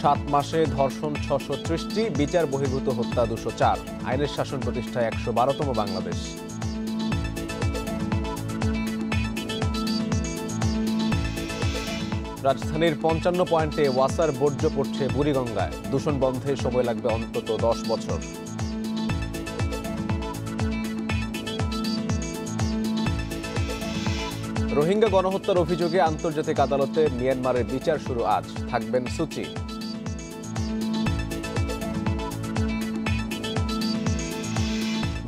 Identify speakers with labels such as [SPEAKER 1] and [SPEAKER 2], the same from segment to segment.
[SPEAKER 1] সাত মাসে ধর্ষণ ছশো ত্রিশটি, বিচার বহির্ভূত হত্যা দুশো চার। আইনের শাসন প্রতিষ্ঠায় একশো বারোতম বাংলাদেশ। রাজধানীর পঞ্চান্ন পয়েন্টে ওয়াসার বর্জ্য পড়ছে বুড়িগঙ্গায়। দূষণ বন্ধে সময় লাগবে অন্তত দশ বছর। রোহিঙ্গা গণহত্যার অভিযোগে আন্তর্জাতিক আদালতে মিয়ানমারের বিচার শুরু আজ। থাকবেন সুচি।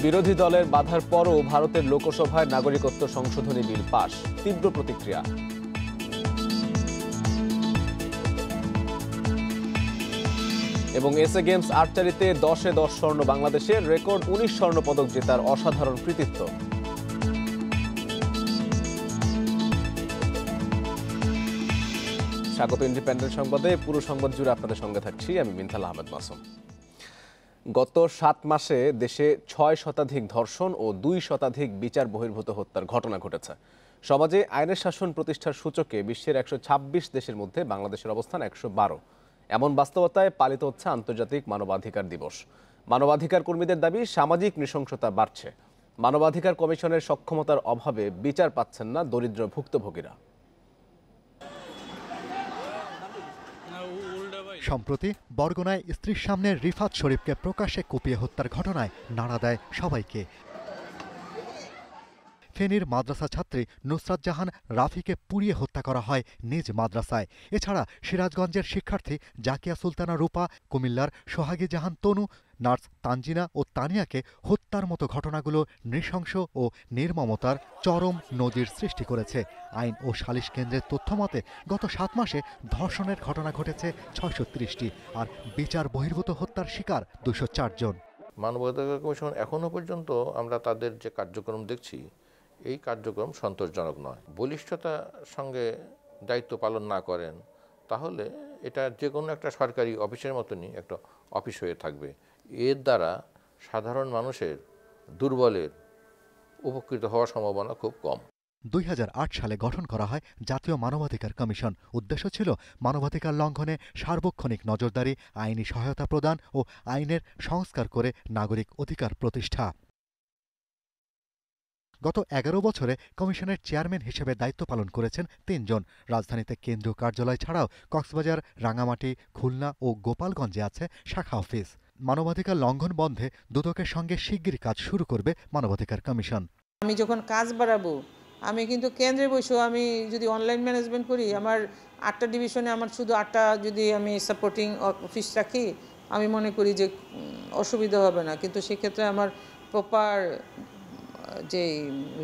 [SPEAKER 1] বিরোধী দলের বাধার পরও ভারতের লোকসভায় নাগরিকত্ব সংশোধনী বিল পাশ তীব্র প্রতিক্রিয়া। এবং এসএ গেমস আর্চারিতে দশে দশ স্বর্ণ বাংলাদেশের রেকর্ড উনিশ স্বর্ণ পদক জেতার অসাধারণ কৃতিত্ব। স্বাগত ইন্ডিপেন্ডেন্ট সংবাদে পুরো সংবাদ জুড়ে আপনাদের সঙ্গে থাকছি আমি মিনথাল আহমেদ মাসুম। গত সাত মাসে দেশে ছয় শতাধিক ধর্ষণ ও দুই শতাধিক বিচার বহির্ভূত হত্যার ঘটনা ঘটেছে। সমাজে আইনের শাসন প্রতিষ্ঠার সূচকে বিশ্বের একশো ছাব্বিশ দেশের মধ্যে বাংলাদেশের অবস্থান একশো বারো। এমন বাস্তবতায় পালিত হচ্ছে আন্তর্জাতিক মানবাধিকার দিবস। মানবাধিকার কর্মীদের দাবি, সামাজিক নৃশংসতা বাড়ছে। মানবাধিকার কমিশনের সক্ষমতার অভাবে বিচার পাচ্ছেন না দরিদ্র ভুক্তভোগীরা।
[SPEAKER 2] সম্প্রতি বরগুনায় স্ত্রীর সামনে রিফাত শরীফকে প্রকাশ্যে কুপিয়ে হত্যার ঘটনায় নাড়া দেয় সবাইকে। ফেনীর মাদ্রাসা ছাত্রী নুসরাত জাহান রাফিকে পুড়িয়ে হত্যা করা হয় নিজ মাদ্রাসায়। এছাড়া সিরাজগঞ্জের শিক্ষার্থী জাকিয়া সুলতানা রূপা, কুমিল্লার সোহাগী জাহান তনু নার্স তানজিনা ও তানিয়াকে হত্যার মতো ঘটনাগুলো নৃশংস ও নির্মমতার চরম নজির সৃষ্টি করেছে। আইন ও সালিশ কেন্দ্রের তথ্যমতে গত সাত মাসে ধর্ষণের ঘটনা ঘটেছে ছয়শো ত্রিশটি আর বিচার বহির্ভূত হত্যার শিকার দুশো জন।
[SPEAKER 3] মানবাধিকার কমিশন এখনও পর্যন্ত আমরা তাদের যে কার্যক্রম দেখছি, এই কার্যক্রম সন্তোষজনক নয়। বলিষ্ঠতার সঙ্গে দায়িত্ব পালন না করেন, তাহলে এটা যে কোনো একটা সরকারি অফিসের মতনই একটা অফিস হয়ে থাকবে। এর দ্বারা সাধারণ মানুষের দুর্বলের উপকৃত হওয়ার সম্ভাবনা খুব কম।
[SPEAKER 2] দুই হাজার আট সালে গঠন করা হয় জাতীয় মানবাধিকার কমিশন। উদ্দেশ্য ছিল মানবাধিকার লঙ্ঘনে সার্বক্ষণিক নজরদারি, আইনি সহায়তা প্রদান ও আইনের সংস্কার করে নাগরিক অধিকার প্রতিষ্ঠা। গত এগারো বছরে কমিশনের চেয়ারম্যান হিসেবে দায়িত্ব পালন করেছেন তিনজন। রাজধানীতে কেন্দ্রীয় কার্যালয় ছাড়াও কক্সবাজার, রাঙামাটি, খুলনা ও গোপালগঞ্জে আছে শাখা অফিস। মানবাধিকার লঙ্ঘন বন্ধে দুদকের সঙ্গে শিগগির কাজ শুরু করবে মানবাধিকার কমিশন।
[SPEAKER 4] আমি যখন কাজ বাড়াবো, আমি কিন্তু কেন্দ্রে বসেও আমি যদি অনলাইন ম্যানেজমেন্ট করি, আমার আটটা ডিভিশনে আমার শুধু আটটা যদি আমি সাপোর্টিং অফিস রাখি, আমি মনে করি যে অসুবিধা হবে না। কিন্তু সেক্ষেত্রে আমার প্রপার যে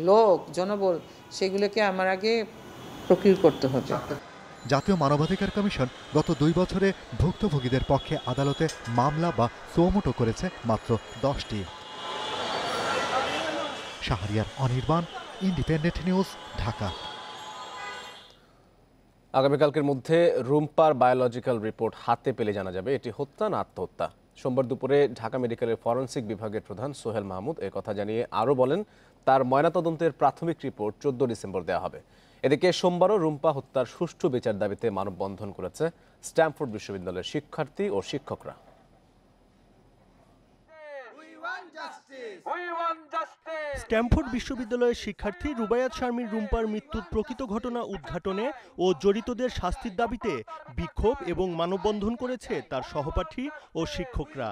[SPEAKER 4] লোক, জনবল, সেগুলোকে আমার আগে প্রকিউর করতে হবে।
[SPEAKER 2] জাতীয় মানবাধিকার কমিশন গত দুই বছরে ভুক্তভোগীদের পক্ষে আদালতে মামলা বা সোমোটো করেছে মাত্র দশটি। Shahriar Anirban, Independent News, Dhaka.
[SPEAKER 1] আগামীকালকের মধ্যে রুম্পার বায়োলজিক্যাল রিপোর্ট হাতে পেলে জানা যাবে এটি হত্যা না আত্মহত্যা। সোমবার দুপুরে ঢাকা মেডিকেলের ফরেন্সিক বিভাগের প্রধান সোহেল মাহমুদ কথা জানিয়ে আরও বলেন, তার ময়নাতদন্তের প্রাথমিক রিপোর্ট চোদ্দ ডিসেম্বর দেওয়া হবে। এদিকে সোমবারও রুম্পা হত্যার সুষ্ঠু বিচার দাবিতে মানববন্ধন করেছে স্ট্যামফোর্ড বিশ্ববিদ্যালয়ের শিক্ষার্থী ও শিক্ষকরা।
[SPEAKER 5] স্ট্যামফোর্ড বিশ্ববিদ্যালয়ের শিক্ষার্থী রুবায়াত শারমিন রুম্পার মৃত্যুর প্রকৃত ঘটনা উদ্ঘাটনে ও জড়িতদের শাস্তির দাবিতে বিক্ষোভ এবং মানববন্ধন করেছে তার সহপাঠী ও শিক্ষকরা।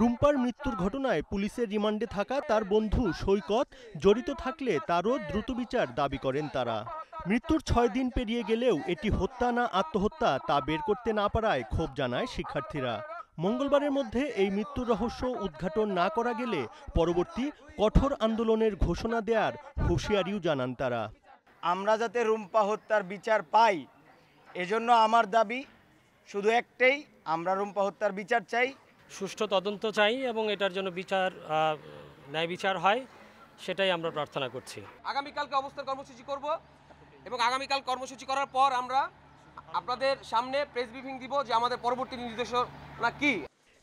[SPEAKER 5] রুম্পার মৃত্যুর ঘটনায় পুলিশের রিমান্ডে থাকা তার বন্ধু সৈকত জড়িত থাকলে তারও দ্রুত বিচার দাবি করেন তারা। মৃত্যুর ছয় দিন পেরিয়ে গেলেও এটি হত্যা না আত্মহত্যা তা বের করতে না পারায় ক্ষোভ জানায় শিক্ষার্থীরা। মঙ্গলবারের মধ্যে এই মৃত্যুর রহস্য উদ্ঘাটন না করা গেলে পরবর্তী কঠোর আন্দোলনের ঘোষণা দেওয়ার হুঁশিয়ারিও জানান তারা।
[SPEAKER 6] আমরা যাতে রুম্পা হত্যার বিচার পাই এজন্য আমার দাবি শুধু একটাই আমরা রুম্পা হত্যার বিচার চাই।
[SPEAKER 7] সুষ্ঠু তদন্ত চাই এবং এটার জন্য বিচার ন্যায় বিচার হয় সেটাই আমরা প্রার্থনা করছি।
[SPEAKER 8] আগামীকালকে অবস্থান কর্মসূচি করব এবং আগামীকাল কর্মসূচি করার পর আমরা আপনাদের সামনে প্রেস ব্রিফিং দিব যে আমাদের পরবর্তী নির্দেশনা কি।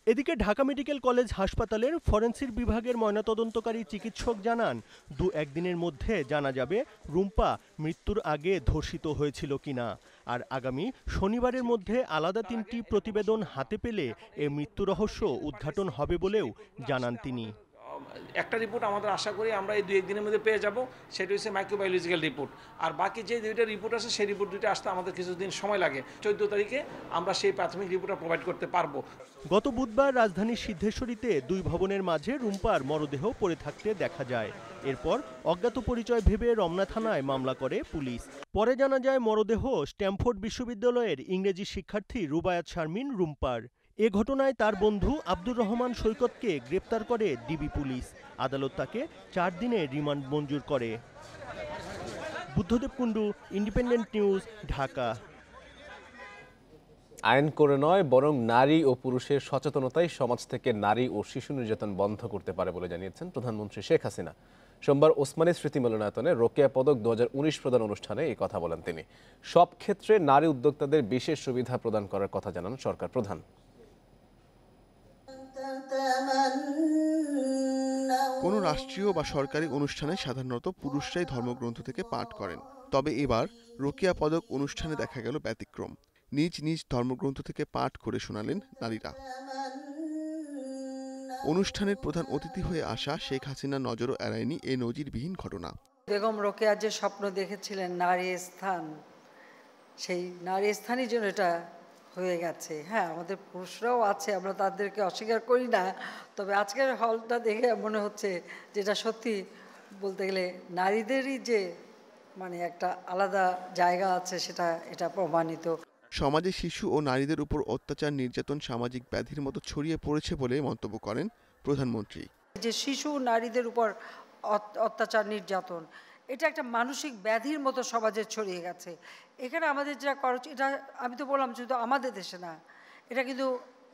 [SPEAKER 5] এদিকে ঢাকা মেডিকেল কলেজ হাসপাতালের ফরেন্সিক বিভাগের ময়নাতদন্তকারী চিকিৎসক জানান, দু একদিনের মধ্যে জানা যাবে রুম্পা মৃত্যুর আগে ধর্ষিত হয়েছিল কিনা। আর আগামী শনিবারের মধ্যে আলাদা তিনটি প্রতিবেদন হাতে পেলে এ মৃত্যু রহস্য উদ্ঘাটন হবে বলেও জানান তিনি।
[SPEAKER 9] একটা রিপোর্ট আমাদের আশা করি আমরা এই দু একদিনের মধ্যে পেয়ে যাব। সেটা হচ্ছে মাইক্রোবায়োলজিক্যাল রিপোর্ট আর বাকি যে দুইটা রিপোর্ট আছে, সেই রিপোর্ট দুইটা আসতে আমাদের কিছুদিন সময় লাগে। চোদ্দ তারিখে আমরা সেই প্রাথমিক রিপোর্টটা প্রোভাইড করতে পারব।
[SPEAKER 5] গত বুধবার রাজধানীর সিদ্ধেশ্বরীতে দুই ভবনের মাঝে রুম্পার মরদেহ পড়ে থাকতে দেখা যায়। এরপর অজ্ঞাত পরিচয় ভেবে রমনা থানায় মামলা করে পুলিশ। পরে জানা যায় মরদেহ স্ট্যামফোর্ড বিশ্ববিদ্যালয়ের ইংরেজি শিক্ষার্থী রুবায়াত শারমিন রুম্পার। এ ঘটনায় তার বন্ধু আব্দুর রহমান সৈকতকে গ্রেপ্তার করে ডিবি পুলিশ। আদালত তাকে চার দিনের রিমান্ড মঞ্জুর করে। Buddhadeb Kundu, Independent News, Dhaka.
[SPEAKER 1] আইন করে নয়, বরং নারী ও পুরুষের সচেতনতাই সমাজ থেকে নারী ও শিশু নির্যাতন বন্ধ করতে পারে বলে জানিয়েছেন প্রধানমন্ত্রী শেখ হাসিনা। সোমবার ওসমানী স্মৃতি মিলনায়তনে রোকেয়া পদক দু হাজার উনিশ প্রদান অনুষ্ঠানে এই কথা বলেন তিনি। সব ক্ষেত্রে নারী উদ্যোক্তাদের বিশেষ সুবিধা প্রদান করার কথা জানান সরকার প্রধান।
[SPEAKER 10] কোনো রাষ্ট্রীয় বা সরকারি অনুষ্ঠানে সাধারণত পুরুষরাই ধর্মগ্রন্থ থেকে পাঠ করেন। তবে এবার রোকিয়া পদক অনুষ্ঠানে দেখা গেল ব্যতিক্রম। নিজ নিজ ধর্মগ্রন্থ থেকে পাঠ করে শোনালেন নারীরা। অনুষ্ঠানের প্রধান অতিথি হয়ে আসা শেখ হাসিনা নজরও এড়ায়নি এ নজিরবিহীন ঘটনা।
[SPEAKER 11] বেগম রোকেয়া যে স্বপ্ন দেখেছিলেন নারী স্থান সেই নারী স্থানই যেন এটা হয়ে গেছে। হ্যাঁ আমাদের পুরুষরাও আছে আমরা তাদেরকে অস্বীকার করি না। তবে আজকের হলটা দেখে মনে হচ্ছে যেটা সত্যি বলতে গেলে নারীদেরই যে মানে একটা আলাদা জায়গা আছে সেটা এটা প্রমাণিত।
[SPEAKER 10] সমাজে শিশু ও নারীদের উপর অত্যাচার নির্যাতন সামাজিক ব্যাধির মতো ছড়িয়ে পড়েছে বলে মন্তব্য করেন প্রধানমন্ত্রী।
[SPEAKER 11] যে শিশু নারীদের উপর অত- অত্যাচার নির্যাতন এটা একটা মানসিক ব্যাধির মতো সমাজে ছড়িয়ে গেছে। এখানে আমাদের যা উচিত, এটা আমি তো বললাম শুধু আমাদের দেশে না এটা কিন্তু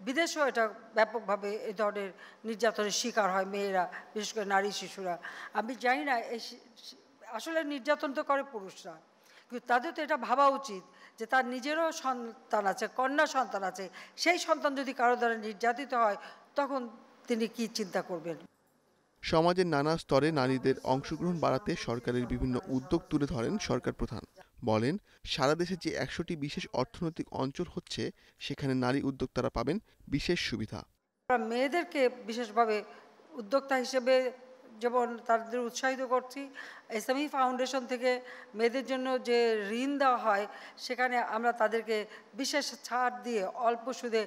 [SPEAKER 11] বিদেশেও এটা ব্যাপকভাবে এই ধরনের নির্যাতনের শিকার হয় মেয়েরা বিশেষ করে নারী শিশুরা। আমি জানি না এই আসলে নির্যাতন তো করে পুরুষরা কিন্তু তাদের তো এটা ভাবা উচিত যে তার নিজেরও সন্তান আছে কন্যা সন্তান আছে সেই সন্তান যদি কারও দ্বারা নির্যাতিত হয় তখন তিনি কি চিন্তা করবেন?
[SPEAKER 10] সমাজের নানা স্তরে নারীদের অংশগ্রহণ বাড়াতে সরকারের বিভিন্ন উদ্যোগ তুলে ধরেন সরকার প্রধান। বলেন, সারা দেশে যে একশোটি বিশেষ অর্থনৈতিক অঞ্চল হচ্ছে, সেখানে নারী উদ্যোক্তারা পাবেন বিশেষ সুবিধা।
[SPEAKER 11] মেয়েদেরকে বিশেষভাবে উদ্যোক্তা হিসেবে যেমন তাদের উৎসাহিত করছি, এসএমই ফাউন্ডেশন থেকে মেয়েদের জন্য যে ঋণ দেওয়া হয়, সেখানে আমরা তাদেরকে বিশেষ ছাড় দিয়ে অল্প সুদে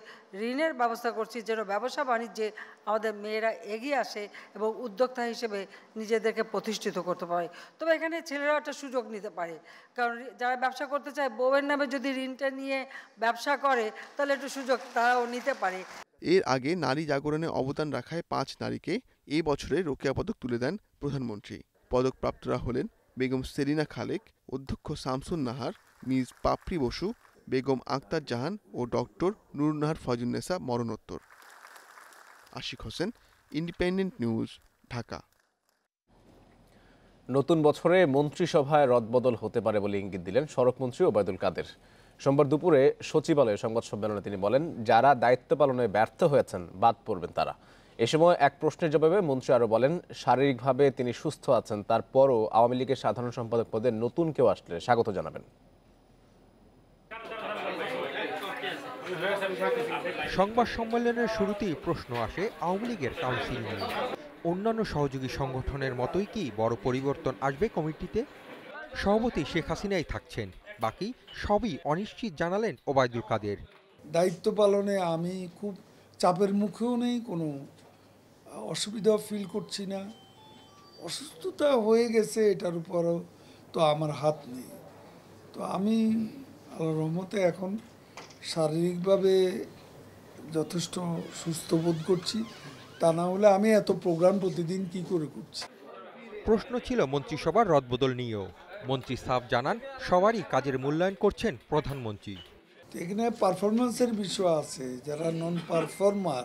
[SPEAKER 11] ঋণের ব্যবস্থা করছি, যেন ব্যবসা বাণিজ্যে আমাদের মেয়েরা এগিয়ে আসে এবং উদ্যোক্তা হিসেবে নিজেদেরকে প্রতিষ্ঠিত করতে পারে। তবে এখানে ছেলেরাও একটা সুযোগ নিতে পারে, কারণ যারা ব্যবসা করতে চায়, বউয়ের নামে যদি ঋণটা নিয়ে ব্যবসা করে, তাহলে একটু সুযোগ তারাও নিতে পারে।
[SPEAKER 10] এর আগে নারী জাগরণে অবদান রাখায় পাঁচ নারীকে এ বছরে রোকেয়া পদক তুলে দেন প্রধানমন্ত্রী। পদকপ্রাপ্তরা হলেন বেগম সেলিনা খালেক, অধ্যক্ষ শামসুন নাহার, মিস পাপড়ি বসু, বেগম আক্তার জাহান ও ডক্টর নুরনাহার ফজুন্নেসা মরণোত্তর। Ashiq Hossain, Independent News, Dhaka.
[SPEAKER 1] নতুন বছরে মন্ত্রিসভায় রদবদল হতে পারে বলে ইঙ্গিত দিলেন সড়কমন্ত্রী ওবায়দুল কাদের। সোমবার দুপুরে সচিবালয়ে সংবাদ সম্মেলনে তিনি বলেন, যারা দায়িত্ব পালনে ব্যর্থ হয়েছেন, বাদ পড়বেন তারা। এ সময় এক প্রশ্নের জবাবে মন্ত্রী আরও বলেন শারীরিকভাবে তিনি সুস্থ আছেন তারপরও আওয়ামী লীগের সাধারণ সম্পাদক পদে নতুন কেউ আসলে স্বাগত জানাবেন।
[SPEAKER 12] সংবাদ সম্মেলনের শুরুতেই প্রশ্ন আসে আওয়ামী লীগের কাউন্সিল নিয়ে। অন্যান্য সহযোগী সংগঠনের মতোই কি বড় পরিবর্তন আসবে কমিটিতে? সভাপতি শেখ হাসিনাই থাকছেন বাকি সবই অনিশ্চিত জানালেন ওবায়দুল কাদের।
[SPEAKER 13] দায়িত্ব পালনে আমি খুব চাপের মুখেও নেই কোনো অসুবিধা ফিল করছি না। অসুস্থতা হয়ে গেছে এটার উপরও তো আমার হাত নেই। তো আমি আল্লাহ রহমতে এখন শারীরিকভাবে যথেষ্ট সুস্থ বোধ করছি। তা না হলে আমি এত প্রোগ্রাম প্রতিদিন কি করে করছি?
[SPEAKER 12] প্রশ্ন ছিল মন্ত্রিসভার রদবদল নিয়েও। মন্ত্রী সাফ জানান সবারই কাজের মূল্যায়ন করছেন প্রধানমন্ত্রী।
[SPEAKER 13] এখানে পারফরমেন্সের বিষয় আছে। যারা নন পারফর্মার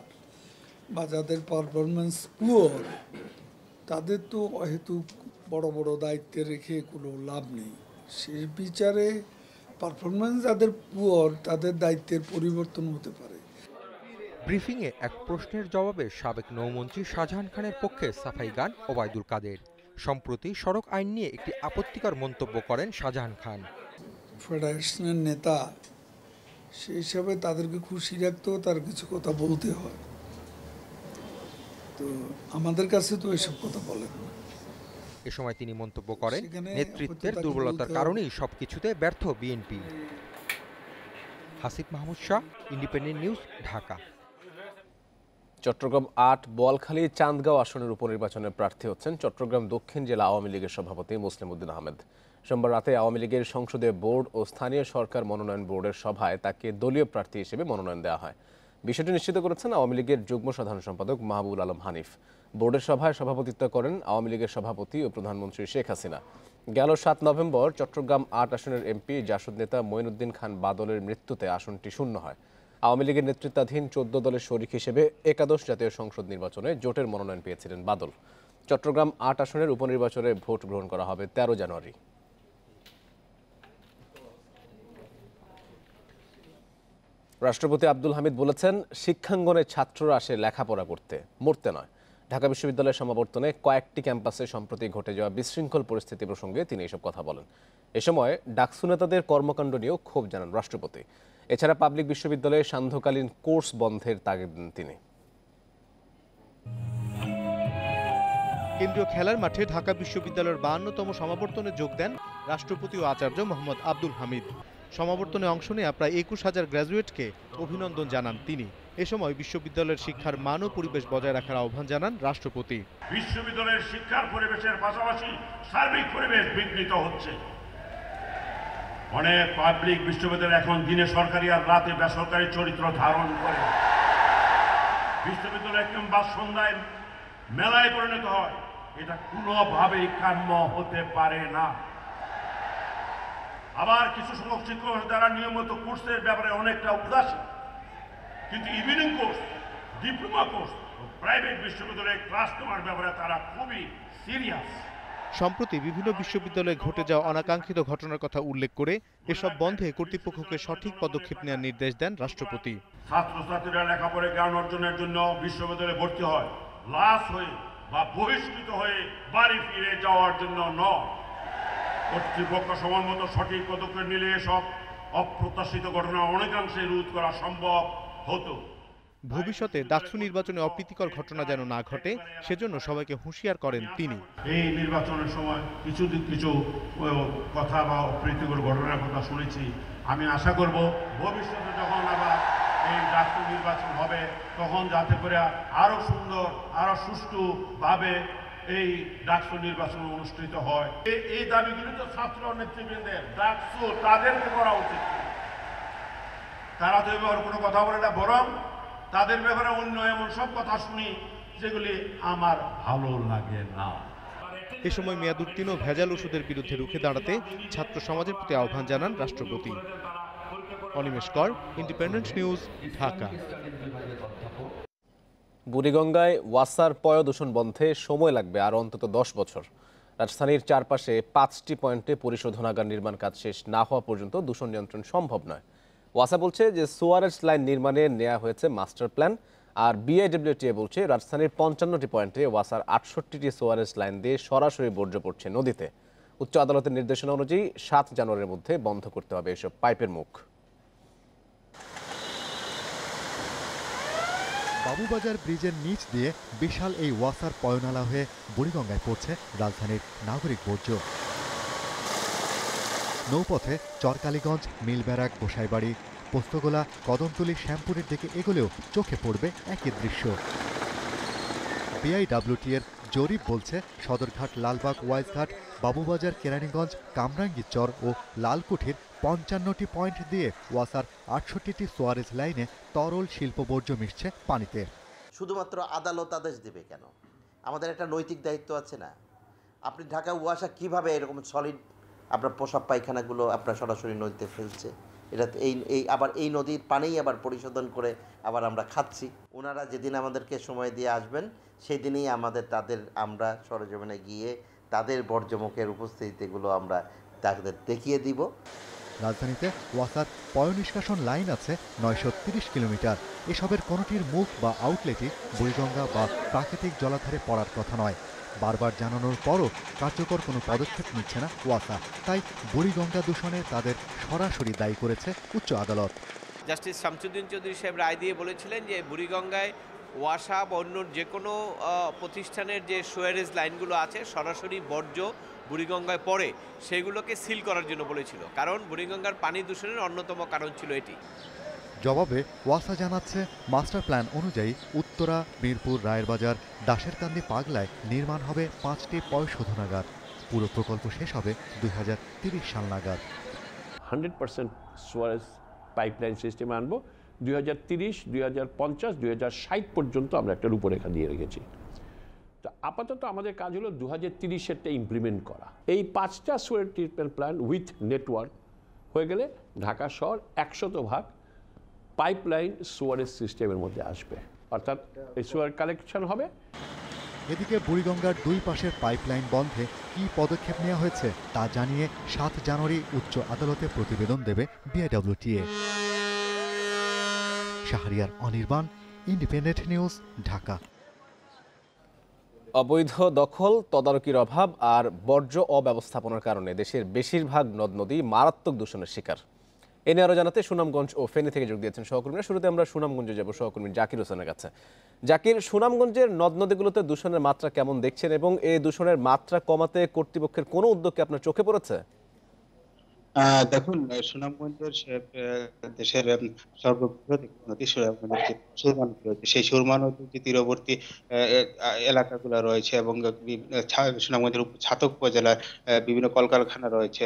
[SPEAKER 13] বা যাদের পারফরমেন্স পুয়ার তাদের তো হয়তো বড় বড় দায়িত্বে রেখে কোনো লাভ নেই। সে বিচারে পারফরমেন্স যাদের পুয়ার তাদের দায়িত্বের পরিবর্তন হতে পারে।
[SPEAKER 12] ব্রিফিংয়ে এক প্রশ্নের জবাবে সাবেক নৌমন্ত্রী শাহজাহান খানের পক্ষে সাফাই গান ওবায়দুল কাদের। সম্প্রতি সড়ক আইন নিয়ে একটি আপত্তিকর মন্তব্য করেন শাহজাহান খান।
[SPEAKER 13] ফেডারেশনের নেতা সেই হিসাবে তাদেরকে খুশি রাখতেও তার কিছু কথা বলতে হয়। তো আমাদের কাছে তো এসব কথা বলেন না।
[SPEAKER 12] এ সময় তিনি মন্তব্য করেন নেতৃত্বের দুর্বলতার। কারণেই সবকিছুতে ব্যর্থ BNP. Hasif Mahmud Shah Independent News Dhaka.
[SPEAKER 1] Chattogram আট বোয়ালখালী চান্দগাঁও আসনের উপনির্বাচনে প্রার্থী হচ্ছেন চট্টগ্রাম দক্ষিণ জেলা আওয়ামী লীগের সভাপতি মুসলিম উদ্দিন আহমেদ। সোমবার রাতে আওয়ামী লীগের সংসদীয় বোর্ড ও স্থানীয় সরকার মনোনয়ন বোর্ডের সভায় তাকে দলীয় প্রার্থী হিসেবে মনোনয়ন দেওয়া হয়। বিষয়টি নিশ্চিত করেছেন আওয়ামী লীগের যুগ্ম সাধারণ সম্পাদক মাহবুল আলম হানিফ। বোর্ডের সভায় সভাপতিত্ব করেন আওয়ামী লীগের সভাপতি ও প্রধানমন্ত্রী শেখ হাসিনা। গেল সাত নভেম্বর চট্টগ্রাম আট আসনের এমপি জাসদ নেতা মঈনুদ্দিন খান বাদলের মৃত্যুতে আসনটি শূন্য হয়। আওয়ামী লীগের নেতৃত্বাধীন চোদ্দ দলের শরিক হিসেবে একাদশ জাতীয় সংসদ নির্বাচনে জোটের মনোনয়ন পেয়েছিলেন বাদল। চট্টগ্রাম আট আসনের উপনির্বাচনে ভোট গ্রহণ করা হবে তেরো জানুয়ারি। রাষ্ট্রপতি আব্দুল হামিদ বলেছেন, শিক্ষাঙ্গনে ছাত্ররা আসে লেখাপড়া করতে, মরতে নয়। ঢাকা বিশ্ববিদ্যালয়ের সমাবর্তনে কয়েকটি ক্যাম্পাসে সম্প্রতি ঘটে যাওয়া বিশৃঙ্খল পরিস্থিতি প্রসঙ্গে তিনি এসব কথা বলেন। এ সময় ডাকসু নেতাদের কর্মকাণ্ড নিয়েও ক্ষোভ জানান রাষ্ট্রপতি। এছাড়া পাবলিক বিশ্ববিদ্যালয়ে সান্ধ্যকালীন কোর্স বন্ধের তাগিদ দেন তিনি।
[SPEAKER 14] কেন্দ্রীয় খেলার মাঠে ঢাকা বিশ্ববিদ্যালয়ের বাহান্নতম সমাবর্তনে যোগ দেন রাষ্ট্রপতি ও আচার্য মোহাম্মদ আব্দুল হামিদ। সমাবর্তনে অংশ নেওয়া প্রায় একুশ হাজার গ্র্যাজুয়েটকে অভিনন্দন জানান তিনি। এ সময় বিশ্ববিদ্যালয়ের শিক্ষার মান ও পরিবেশ বজায় রাখার আহ্বান জানান রাষ্ট্রপতি।
[SPEAKER 15] বিশ্ববিদ্যালয়ের শিক্ষার পরিবেশের পাশাপাশি সার্বিক পরিবেশ বিঘ্নিত হচ্ছে। অনেক পাবলিক বিশ্ববিদ্যালয় এখন দিনে সরকারি আর রাতে বেসরকারি চরিত্র ধারণ করে। বিশ্ববিদ্যালয় কিংবা সন্ধ্যায় মেলায় পরিণত হয়। এটা কোনোভাবেই কাম্য হতে পারে না। আবার কিছু সংখ্যক শিক্ষক যারা নিয়মিত কোর্সের ব্যাপারে অনেকটা উদাসীন। কিন্তু evening course diploma course private বিশ্ববিদ্যালয়ে ক্লাস নেওয়ার ব্যাপারে তারা খুবই সিরিয়াস
[SPEAKER 14] সম্প্রতি বিভিন্ন বিশ্ববিদ্যালয়ে ঘটে যাওয়া অনাকাঙ্ক্ষিত ঘটনার কথা উল্লেখ করে এসব বন্ধে কর্তৃপক্ষকে সঠিক পদক্ষেপ নেওয়ার নির্দেশ দেন রাষ্ট্রপতি।
[SPEAKER 15] ছাত্রছাত্রীরা লেখাপড়ে জ্ঞান অর্জনের জন্য বিশ্ববিদ্যালয়ে ভর্তি হয় লাশ হয়ে বা বহিষ্কৃত হয়ে বাড়ি ফিরে যাওয়ার জন্য নয়। কর্তৃপক্ষ সময় মতো সঠিক পদক্ষেপ নিলে এসব অপ্রত্যাশিত ঘটনা অনেকাংশে রোধ করা সম্ভব হতো।
[SPEAKER 14] ভবিষ্যতে ডাকসু নির্বাচনে অপ্রীতিকর ঘটনা যেন না ঘটে সেজন্য সবাইকে হুঁশিয়ার করেন তিনি।
[SPEAKER 15] এই নির্বাচনের সময় কিছু কিছু কথা বা অপ্রীতিকর ঘটনার কথা শুনেছি। আমি আশা করব ভবিষ্যতে যখন আবার এই ডাক্তার নির্বাচন হবে তখন যাতে করে আরও সুন্দর আরও সুষ্ঠুভাবে এই ডাকসু নির্বাচন অনুষ্ঠিত হয়। এই- দাবিগুলি তো ছাত্র নেতৃবৃন্দের, ডাকসু তাদেরকে করা উচিত। তারা তো এবার কোনো কথা বলে না, বরং তাদের ব্যাপারে অন্য এমন সব কথা শুনি, যেগুলি আমার ভালো লাগে না।
[SPEAKER 14] এ সময় মেয়াদুত্তীর্ণ ভেজাল ওষুধের বিরুদ্ধে রুখে দাঁড়াতে ছাত্র সমাজের প্রতি আহ্বান জানান রাষ্ট্রপতি। অনিমেষ কর ইন্ডিপেন্ডেন্ট নিউজ ঢাকা।
[SPEAKER 1] বুড়িগঙ্গায় ওয়াসার পয় দূষণ বন্ধে সময় লাগবে আর অন্তত দশ বছর। রাজধানীর চারপাশে পাঁচটি পয়েন্টে পরিশোধনাগার নির্মাণ কাজ শেষ না হওয়া পর্যন্ত দূষণ নিয়ন্ত্রণ সম্ভব নয়। ওয়াসা বলছে যে সোয়ারেজ লাইন নির্মাণে নেওয়া হয়েছে মাস্টার প্ল্যান আর বিআইডব্লিউটিএ বলছে রাজধানীর পঞ্চান্নটি পয়েন্টে ওয়াসার আটষট্টিটি সোয়ারেজ লাইন দিয়ে সরাসরি বর্জ্য পড়ছে নদীতে। উচ্চ আদালতের নির্দেশনা অনুযায়ী সাত জানুয়ারির মধ্যে বন্ধ করতে হবে এসব পাইপের মুখ।
[SPEAKER 2] বাবুবাজার ব্রিজের নিচ দিয়ে বিশাল এই ওয়াসার পয়নালা হয়ে বুড়িগঙ্গায় পড়ছে রাজধানীর নাগরিক বর্জ্য। নৌপথে চরকালীগঞ্জ, মিলব্যারাক, গোসাইবাড়ি, পোস্তগোলা, কদমতলী, শ্যামপুরের দিকে এগোলেও চোখে পড়বে একই দৃশ্য। বিআইডব্লিউটি এর জরিপ বলছে, সদরঘাট, লালবাগ, ওয়াইজঘাট বাবুবাজার, কেরানীগঞ্জ, কামরাঙ্গীরচর ও লালকুঠির পঞ্চান্নটি পয়েন্ট দিয়ে ওয়াসার আটষট্টিটি সোয়ারেজ লাইনে তরল শিল্প বর্জ্য মিশছে পানিতে।
[SPEAKER 16] শুধুমাত্র আদালত আদেশ দেবে কেন? আমাদের একটা নৈতিক দায়িত্ব আছে না? আপনি ঢাকা, ওয়াসা কীভাবে এরকম সলিড আপনার পোশাক পায়খানাগুলো আপনার সরাসরি নদীতে ফেলছে? এটা এই এই আবার এই নদীর পানেই আবার পরিশোধন করে আবার আমরা খাচ্ছি। ওনারা যেদিন আমাদেরকে সময় দিয়ে আসবেন সেই দিনই আমাদের তাদের আমরা সরজমিনে গিয়ে তাদের বর্জ্যমুখের উপস্থিতিগুলো আমরা তাদের দেখিয়ে দিব।
[SPEAKER 2] রাজধানীতে ওয়াসার পয়ঃনিষ্কাশন লাইন আছে নয়শো তিরিশ কিলোমিটার। এসবের কোনোটির মুখ বা আউটলেটই বুড়িগঙ্গা বা প্রাকৃতিক জলাধারে পড়ার কথা নয়। বারবার জানানোর পরও কার্যকর কোনো পদক্ষেপ নিচ্ছে না ওয়াসা। তাই বুড়িগঙ্গা দূষণে তাদের সরাসরি দায়ী করেছে উচ্চ আদালত।
[SPEAKER 17] জাস্টিস শামসুদ্দিন চৌধুরী সাহেব রায় দিয়ে বলেছিলেন যে বুড়িগঙ্গায় ওয়াসা বা অন্য যে কোনো প্রতিষ্ঠানের যে সোয়ারেজ লাইনগুলো আছে সরাসরি বর্জ্য বুড়িগঙ্গায় পড়ে সেগুলোকে সিল করার জন্য বলেছিল। কারণ বুড়িগঙ্গার পানি দূষণের অন্যতম কারণ ছিল এটি।
[SPEAKER 2] জবাবে ওয়াসা জানাচ্ছে মাস্টার প্ল্যান অনুযায়ী উত্তরা মিরপুর রায়েরবাজার দাসেরকান্দি পাগলায় নির্মাণ হবে পাঁচটি পয়ঃশোধনাগার পুরো প্রকল্প শেষ হবে দুই সাল নাগাদ।
[SPEAKER 18] হান্ড্রেড পার্সেন্ট সোয়ারেজ পাইপলাইন সিস্টেমে আনব। দুই হাজার তিরিশ, দুই হাজার পঞ্চাশ, দুই হাজার ষাট পর্যন্ত আমরা একটা রূপরেখা দিয়ে রেখেছি। তো আপাতত আমাদের কাজ হলো দু হাজার তিরিশেরটা ইমপ্লিমেন্ট করা। এই পাঁচটা সোয়ার ট্রিটমেন্ট প্ল্যান উইথ নেটওয়ার্ক হয়ে গেলে ঢাকা শহর একশত ভাগ পাইপলাইন সোয়ারেজ সিস্টেমের মধ্যে আসবে। অর্থাৎ এই সোয়ার কালেকশন হবে।
[SPEAKER 2] এদিকে বুড়িগঙ্গার দুই পাশের পাইপলাইন বন্ধে কী পদক্ষেপ নেওয়া হয়েছে তা জানিয়ে সাত জানুয়ারি উচ্চ আদালতে প্রতিবেদন দেবে BIWTA Shahriar Anirban Independent News Dhaka.
[SPEAKER 1] অবৈধ দখল, তদারকির অভাব আর বর্জ্য অব্যবস্থাপনার কারণে দেশের বেশিরভাগ নদ নদী মারাত্মক দূষণের শিকার। এ নিয়ে আরও জানাতে সুনামগঞ্জ ও ফেনী থেকে যোগ দিয়েছেন সহকর্মীরা। শুরুতে আমরা সুনামগঞ্জে যাব সহকর্মী জাকির হোসেনের কাছে। জাকির, সুনামগঞ্জের নদ নদীগুলোতে দূষণের মাত্রা কেমন দেখছেন এবং এই দূষণের মাত্রা কমাতে কর্তৃপক্ষের কোনো উদ্যোগ কি আপনার চোখে পড়েছে?
[SPEAKER 19] দেখুন, সুনামগঞ্জের দেশের সর্ববৃহৎ নদী নদী সেই সুরমা নদীর যে তীরবর্তী এলাকাগুলো রয়েছে এবং সুনামগঞ্জের ছাতক উপজেলার বিভিন্ন কলকারখানা রয়েছে।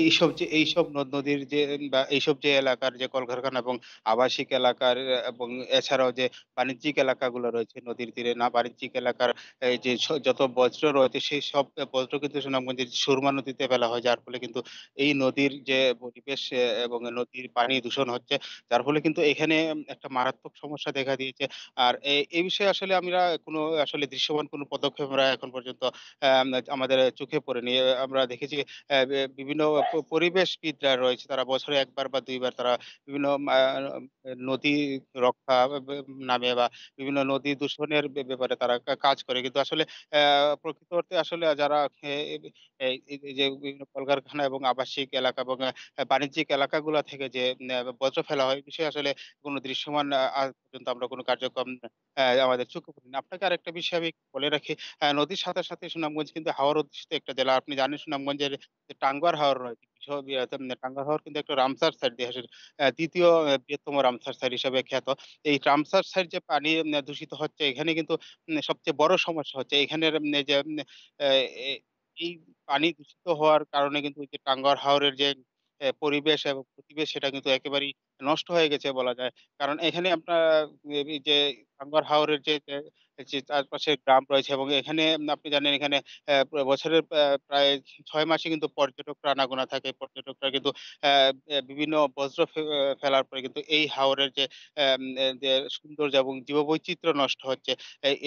[SPEAKER 19] এইসব যে, এইসব নদ নদীর যে বা এইসব যে এলাকার যে কলকারখানা এবং আবাসিক এলাকার এবং এছাড়াও যে বাণিজ্যিক এলাকাগুলো রয়েছে, নদীর তীরে না বাণিজ্যিক এলাকার যে যত বজ্র রয়েছে, সেই সব, বজ্র কিন্তু সুনামগঞ্জের সুরমা নদীতে ফেলা হয়, যার ফলে কিন্তু এই নদীর যে পরিবেশ এবং নদীর পানি দূষণ হচ্ছে, যার ফলে কিন্তু এখানে একটা মারাত্মক সমস্যা দেখা দিয়েছে। আর এই বিষয়ে আসলে আমরা কোনো আসলে দৃশ্যমান কোনো পদক্ষেপ আমরা এখন পর্যন্ত আমাদের চোখে পড়েনি। আমরা দেখেছি বিভিন্ন পরিবেশবিদরা রয়েছে, তারা বছরে একবার বা দুইবার তারা বিভিন্ন নদী রক্ষা নামে বা বিভিন্ন নদী দূষণের ব্যাপারে তারা কাজ করে। কিন্তু আসলে প্রকৃত অর্থে আসলে যারা যে বিভিন্ন কলকারখানা এবং আবাসিক এলাকা এবং আহ, বাণিজ্যিক এলাকাগুলো থেকে যে বর্জ্য ফেলা হয় বিষয়ে আসলে কোনো দৃশ্যমান আজ পর্যন্ত আমরা কোনো কার্যক্রম আমাদের চোখে পড়েনি। আপনাকে আরেকটা বিষয় আমি বলে রাখি নদীর সাথে সাথে সুনামগঞ্জ কিন্তু হাওর অধ্যুষিত একটা জেলা। আপনি জানেন সুনামগঞ্জের টাঙ্গুয়ার হাওর রয়েছে বৃহৎ, হাওর কিন্তু একটা রামসার সাইট দেশের দ্বিতীয় বৃহত্তম রামসার সাইট হিসেবে খ্যাত। এই রামসার সাইট যে পানি দূষিত হচ্ছে এখানে কিন্তু সবচেয়ে বড় সমস্যা হচ্ছে। এখানের যে এই পানি দূষিত হওয়ার কারণে কিন্তু ওই যে টাঙ্গুয়ার হাওরের যে পরিবেশ এবং প্রতিবেশ সেটা কিন্তু একেবারেই নষ্ট হয়ে গেছে বলা যায়। কারণ এখানে আপনার যে টাঙ্গুয়ার হাওরের যে চারপাশে গ্রাম রয়েছে এবং এখানে আপনি জানেন এখানে বছরের প্রায় ছয় মাসে কিন্তু পর্যটকরা আনাগোনা থাকে। পর্যটকরা কিন্তু বিভিন্ন বজ্র ফেলার পরে কিন্তু এই হাওরের যে সৌন্দর্য এবং জীববৈচিত্র্য নষ্ট হচ্ছে।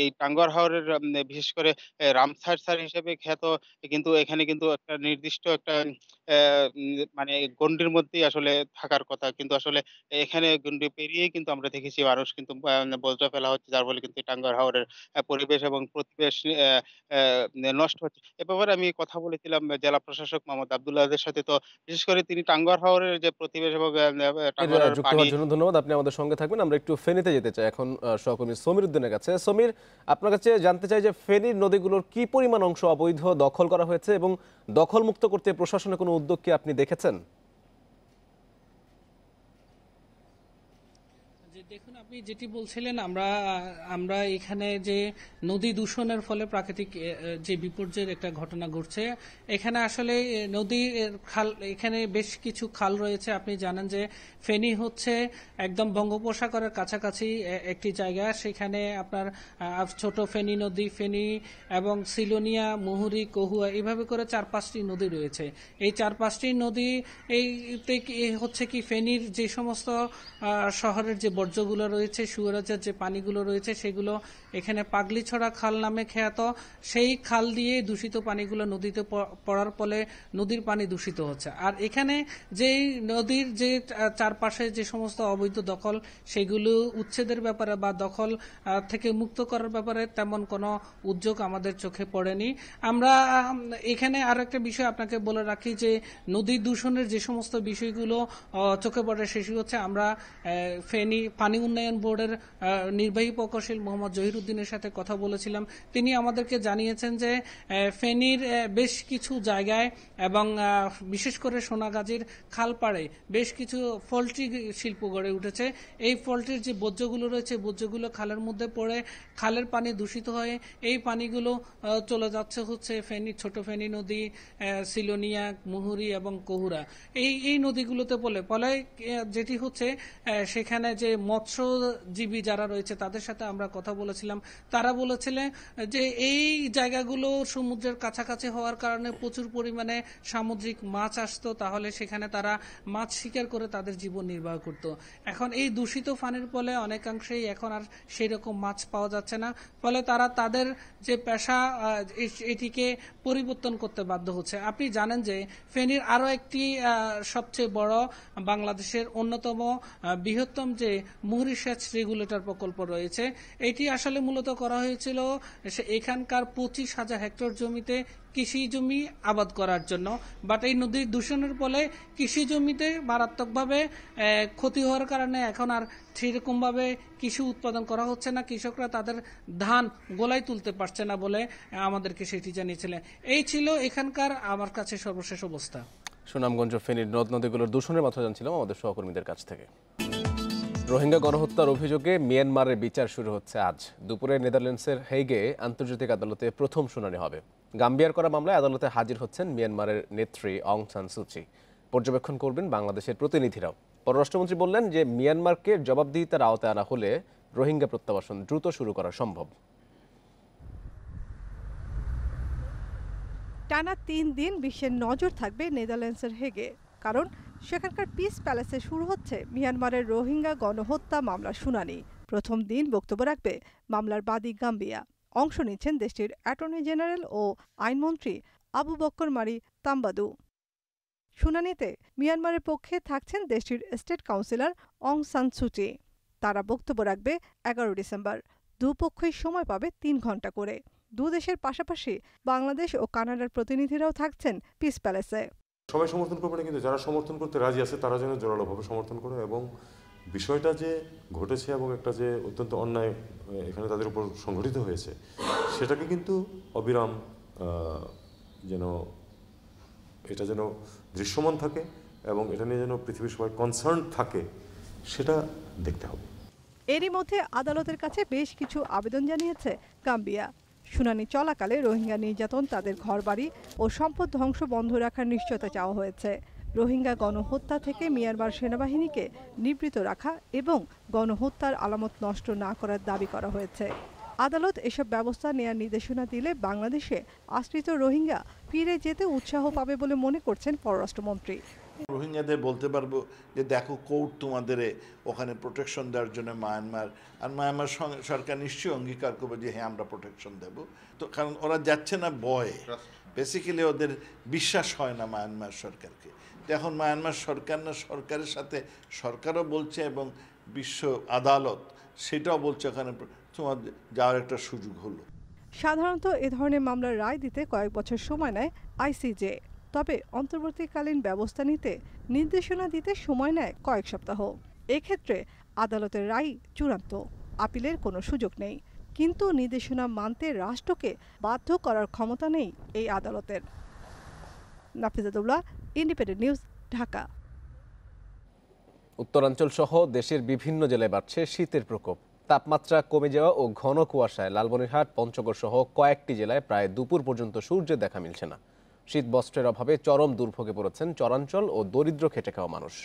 [SPEAKER 19] এই টাঙ্গর হাওরের বিশেষ করে রামসার সার হিসেবে খ্যাত, কিন্তু এখানে কিন্তু একটা নির্দিষ্ট একটা মানে গণ্ডির মধ্যেই আসলে থাকার কথা। কিন্তু আসলে এখানে গণ্ডি পেরিয়েই কিন্তু আমরা দেখেছি মানুষ কিন্তু বজ্র ফেলা হচ্ছে যার ফলে কিন্তু এই টাঙ্গুয়ার হাওরের পরিবেশ এবং প্রতিবেশ নষ্ট হচ্ছে। এ ব্যাপারে আমি কথা বলেছিলাম জেলা প্রশাসক মোহাম্মদ আব্দুল্লাহদের সাথে। তো বিশেষ করে তিনি টাঙ্গুয়ার হাওরের যে প্রতিবেশ এবং
[SPEAKER 1] যুক্ত হওয়ার জন্য ধন্যবাদ। আপনি আমাদের সঙ্গে থাকবেন। আমরা একটু ফেনীতে যেতে চাই। এখন সহকর্মী সমীর উদ্দিনের কাছে। সমীর আপনার কাছে জানতে চাই যে ফেনীর নদীগুলোর কি পরিমাণ অংশ অবৈধ দখল করা হয়েছে এবং দখল মুক্ত করতে প্রশাসনের কোনো উদ্যোগ কি আপনি দেখেছেন
[SPEAKER 20] যে দেখুন আপনি যেটি বলছিলেন আমরা আমরা এখানে যে নদী দূষণের ফলে প্রাকৃতিক যে বিপর্যয়ের একটা ঘটনা ঘটছে এখানে আসলে এ, নদীর খাল এখানে বেশ কিছু খাল রয়েছে। আপনি জানেন যে ফেনী হচ্ছে একদম বঙ্গোপসাগরের কাছাকাছি একটি জায়গা। সেখানে আপনার ছোট ফেনী নদী ফেনী এবং সিলোনিয়া মুহুরী কহুয়া এইভাবে করে চার পাঁচটি নদী রয়েছে। এই চার পাঁচটি নদী এইতে কি- এ হচ্ছে কি ফেনীর যে সমস্ত শহরের যে বর্জ্যগুলো রয়েছে সুয়ারাজের যে পানিগুলো রয়েছে সেগুলো এখানে পাগলিছড়া খাল নামে খ্যাত। সেই খাল দিয়ে দূষিত পানিগুলো নদীতে পড়ার ফলে নদীর পানি দূষিত হচ্ছে। আর এখানে যেই নদীর যে চারপাশে যে সমস্ত অবৈধ দখল, সেগুলো উচ্ছেদের ব্যাপারে বা দখল থেকে মুক্ত করার ব্যাপারে তেমন কোনো উদ্যোগ আমাদের চোখে পড়েনি। আমরা এখানে আর একটা বিষয় আপনাকে বলে রাখি যে, নদী দূষণের যে সমস্ত বিষয়গুলো চোখে পড়ে সেগুলো হচ্ছে আমরা ফেনী, পানি উন্নয়ন বোর্ডের নির্বাহী প্রকৌশল মোহাম্মদ জহিরুদ্দিনের সাথে কথা বলেছিলাম। তিনি আমাদেরকে জানিয়েছেন যে ফেনীর বেশ কিছু জায়গায় এবং বিশেষ করে সোনাগাজীর খালপাড়ে বেশ কিছু পোল্ট্রি শিল্প গড়ে উঠেছে। এই পোল্ট্রির যে বর্জ্যগুলো রয়েছে, বর্জ্যগুলো খালের মধ্যে পড়ে খালের পানি দূষিত হয়ে এই পানিগুলো চলে যাচ্ছে হচ্ছে ফেনী, ছোট ফেনী নদী সিলোনিয়া, মুহুরি এবং কহুরা। এই এই নদীগুলোতে পড়লে ফলে যেটি হচ্ছে সেখানে যে মৎস্যজীবী যারা রয়েছে, তাদের সাথে আমরা কথা বলেছিলাম। তারা বলেছিলেন যে এই জায়গাগুলো সমুদ্রের কাছাকাছি হওয়ার কারণে প্রচুর পরিমাণে সামুদ্রিক মাছ আসতো, তাহলে সেখানে তারা মাছ শিকার করে তাদের জীবন নির্বাহ করত। এখন এই দূষিত পানির ফলে অনেকাংশেই এখন আর সেই রকম মাছ পাওয়া যাচ্ছে না, ফলে তারা তাদের যে পেশা এটিকে পরিবর্তন করতে বাধ্য হচ্ছে। আপনি জানেন যে ফেনীর আরও একটি সবচেয়ে বড় বাংলাদেশের অন্যতম বৃহত্তম যে মুহুরী সেচ রেগুলেটর প্রকল্প রয়েছে, এটি আসলে মূলত করা হয়েছিল এখানকার পঁচিশ হাজার হেক্টর জমিতে কৃষি জমি আবাদ করার জন্য। বাট এই নদীর দূষণের ফলে কৃষি জমিতে মারাত্মকভাবে ক্ষতি হওয়ার কারণে এখন আর সেরকমভাবে কৃষি উৎপাদন করা হচ্ছে না। কৃষকরা তাদের ধান গোলায় তুলতে পারছে না বলে আমাদেরকে সেটি জানিয়েছিলেন। এই ছিল এখানকার আমার কাছে সর্বশেষ অবস্থা।
[SPEAKER 1] সুনামগঞ্জ ফেনীর নদ নদীগুলোর দূষণের মাত্রা জানছিলাম আমাদের সহকর্মীদের কাছ থেকে। রোহিঙ্গা গণহত্যার অভিযোগে মিয়ানমারের বিচার শুরু হচ্ছে আজ। দুপুরে নেদারল্যান্ডসের হেইগে আন্তর্জাতিক আদালতে প্রথম শুনানি হবে। গাম্বিয়ার করা মামলায় আদালতে হাজির হচ্ছেন মিয়ানমারের নেত্রী অং সান সুচি পর্যবেক্ষণ করবেন বাংলাদেশের প্রতিনিধিরাও। পররাষ্ট্রমন্ত্রী বললেন যে মিয়ানমারকে জবাবদিহিতার আওতায় আনা হলে রোহিঙ্গা প্রত্যাবাসন দ্রুত শুরু করা সম্ভব।
[SPEAKER 21] টানা তিন দিন বিশ্বের নজর থাকবে নেদারল্যান্ডসের হেগে কারণ সেখানকার পিস প্যালেসে শুরু হচ্ছে মিয়ানমারের রোহিঙ্গা গণহত্যা মামলার শুনানি। প্রথম দিন বক্তব্য রাখবে মামলার বাদী গাম্বিয়া। অংশ নিচ্ছেন দেশটির অ্যাটর্নি জেনারেল ও আইনমন্ত্রী আবু বক্কর মারি তাম্বাদু। শুনানিতে মিয়ানমারের পক্ষে থাকছেন দেশটির স্টেট কাউন্সিলর অং সান সুচি তারা বক্তব্য রাখবে এগারো ডিসেম্বর। দুপক্ষই সময় পাবে তিন ঘণ্টা করে। দু দেশের পাশাপাশি বাংলাদেশ ও কানাডার প্রতিনিধিরাও থাকছেন পিস প্যালেসে।
[SPEAKER 22] সবাই সমর্থন করবে না, কিন্তু যারা সমর্থন করতে রাজি আছে, তারা যেন জোরালোভাবে সমর্থন করে এবং বিষয়টা যে ঘটেছে এবং একটা যে অত্যন্ত অন্যায় এখানে তাদের উপর সংঘটিত হয়েছে, সেটাকে কিন্তু অবিরাম যেন এটা যেন দৃশ্যমান থাকে এবং এটা নিয়ে যেন পৃথিবীর সবাই কনসার্ন থাকে, সেটা দেখতে হবে।
[SPEAKER 21] এরই মধ্যে আদালতের কাছে বেশ কিছু আবেদন জানিয়েছে গাম্বিয়া। শুনানি চলাকালে রোহিঙ্গা নির্যাতন, তাদের ঘরবাড়ি ও সম্পদ ধ্বংস বন্ধ রাখার নিশ্চয়তা চাওয়া হয়েছে। রোহিঙ্গা গণহত্যা থেকে মিয়ানমার সেনাবাহিনীকে নিবৃত রাখা এবং গণহত্যার আলামত নষ্ট না করার দাবি করা হয়েছে। আদালত এসব ব্যবস্থা নেয়ার নির্দেশনা দিলে বাংলাদেশে আশ্রিত রোহিঙ্গা ফিরে যেতে উৎসাহ পাবে বলে মনে করছেন পররাষ্ট্রমন্ত্রী।
[SPEAKER 23] রোহিঙ্গাদের বলতে পারব যে দেখো কোর্ট তোমাদের ওখানে প্রোটেকশন দেওয়ার জন্য মায়ানমার আর মায়ানমার সরকার নিশ্চয়ই অঙ্গীকার করবে যে হ্যাঁ আমরা প্রোটেকশন দেব। তো কারণ ওরা যাচ্ছে না ভয়ে। বেসিক্যালি ওদের বিশ্বাস হয় না মায়ানমার সরকারকে। তো এখন মায়ানমার সরকার না সরকারের সাথে সরকারও বলছে এবং বিশ্ব আদালত সেটাও বলছে ওখানে তোমার যাওয়ার একটা সুযোগ হলো।
[SPEAKER 21] সাধারণত এ ধরনের মামলার রায় দিতে কয়েক বছর সময় নেয় আইসিজে। তবে অন্তর্বর্তীকালীন ব্যবস্থা নিতে নির্দেশনা দিতে সময় নেয় কয়েক সপ্তাহ। এক্ষেত্রে আদালতের রায় চূড়ান্ত। আপিলের কোনো সুযোগ নেই। কিন্তু নির্দেশনা মানতে রাষ্ট্রকে বাধ্য করার ক্ষমতা নেই এই আদালতের। Nafizadullah Independent News, Dhaka.
[SPEAKER 1] উত্তরাঞ্চল সহ দেশের বিভিন্ন জেলায় বাড়ছে শীতের প্রকোপ। তাপমাত্রা কমে যাওয়া ও ঘন কুয়াশায় লালমনিরহাট পঞ্চগড় সহ কয়েকটি জেলায় প্রায় দুপুর পর্যন্ত সূর্যের দেখা মিলছে না। শীত বস্ত্রের অভাবে চরম দুর্ভোগে পড়েছেন চরাঞ্চল ও দরিদ্র খেটে খাওয়া মানুষ।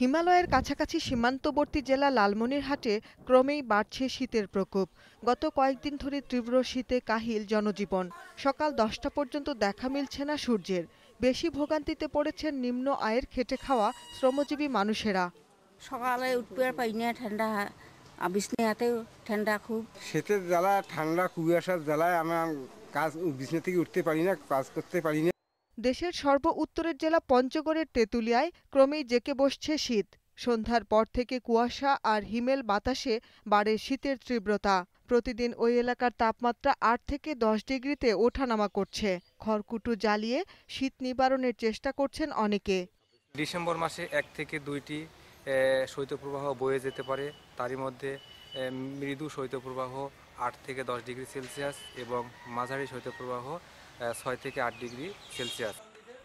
[SPEAKER 24] হিমালয়ের কাছাকাছি সীমান্তবর্তী জেলা লালমনিরহাটে ক্রমেই বাড়ছে শীতের প্রকোপ। গত কয়েকদিন ধরে তীব্র শীতে কাহিল জনজীবন। সকাল দশটা পর্যন্ত দেখা মিলছে না সূর্যের। বেশি ভোগান্তিতে পড়েছেন নিম্ন আয়ের খেটে খাওয়া শ্রমজীবী মানুষেরা।
[SPEAKER 25] সকালে আর পাই না ঠান্ডা বিছনাতেও ঠান্ডা খুব।
[SPEAKER 26] শীতের জ্বালা ঠান্ডা কুয়াশার জ্বালায় আমরা কাজ বিছনা থেকে উঠতে পারি না কাজ করতে পারি না।
[SPEAKER 24] দেশের সর্ব উত্তরের জেলা পঞ্চগড়ের তেঁতুলিয়ায় ক্রমেই জেকে বসছে শীত। সন্ধ্যার পর থেকে কুয়াশা আর হিমেল বাতাসে বাড়ে শীতের তীব্রতা। প্রতিদিন ওই এলাকার তাপমাত্রা আট থেকে দশ ডিগ্রিতে ওঠানামা করছে। খড়কুটো জ্বালিয়ে শীত নিবারণের চেষ্টা করছেন অনেকে।
[SPEAKER 27] ডিসেম্বর মাসে এক থেকে দুইটি শৈত্যপ্রবাহ বয়ে যেতে পারে। তারই মধ্যে মৃদু শৈত্যপ্রবাহ আট থেকে দশ ডিগ্রি সেলসিয়াস এবং মাঝারি শৈত্যপ্রবাহ ছয় থেকে আট ডিগ্রি সেলসিয়াস।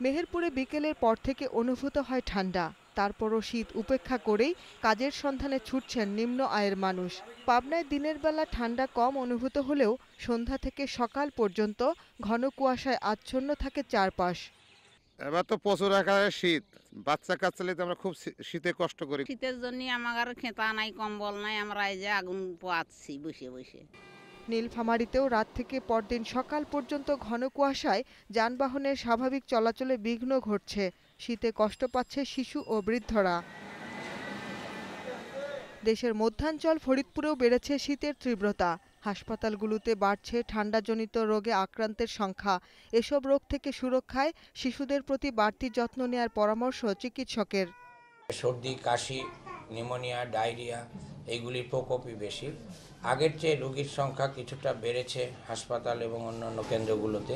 [SPEAKER 24] মেহেরপুরে বিকেলের পর থেকে অনুভূত হয় ঠান্ডা। তারপরও শীত উপেক্ষা করেই কাজের সন্ধানে ছুটছেন নিম্ন আয়ের মানুষ। পাবনায় দিনের বেলা ঠান্ডা কম অনুভূত হলেও সন্ধ্যা থেকে সকাল পর্যন্ত ঘন কুয়াশায় আচ্ছন্ন থাকে চারপাশ।
[SPEAKER 28] এবার তো প্রচুর আকারে শীত। বাচ্চা কাচ্চা তো আমরা খুব শীতে কষ্ট করি।
[SPEAKER 25] শীতের জন্য আমার আর খেতা নাই কম্বল নাই আমরা এই যে আগুন পোয়াচ্ছি বসে বসে।
[SPEAKER 24] নীলফামারীতেও রাত থেকে পরদিন সকাল পর্যন্ত ঘন কুয়াশায় যানবাহনের স্বাভাবিক চলাচলে বিঘ্ন ঘটছে। শীতে কষ্ট পাচ্ছে শিশু ও বৃদ্ধরা। দেশের মধ্যাঞ্চল ফরিদপুরেও বেড়েছে শীতের তীব্রতা। হাসপাতালগুলোতে বাড়ছে ঠান্ডাজনিত রোগে আক্রান্তের সংখ্যা। এসব রোগ থেকে সুরক্ষায় শিশুদের প্রতি বাড়তি যত্ন নেয়ার পরামর্শ চিকিৎসকের।
[SPEAKER 29] সর্দি কাশি নিউমোনিয়া ডায়রিয়া এইগুলির প্রকোপই বেশি। আগের চেয়ে রোগীর সংখ্যা কিছুটা বেড়েছে হাসপাতাল এবং অন্যান্য কেন্দ্রগুলোতে।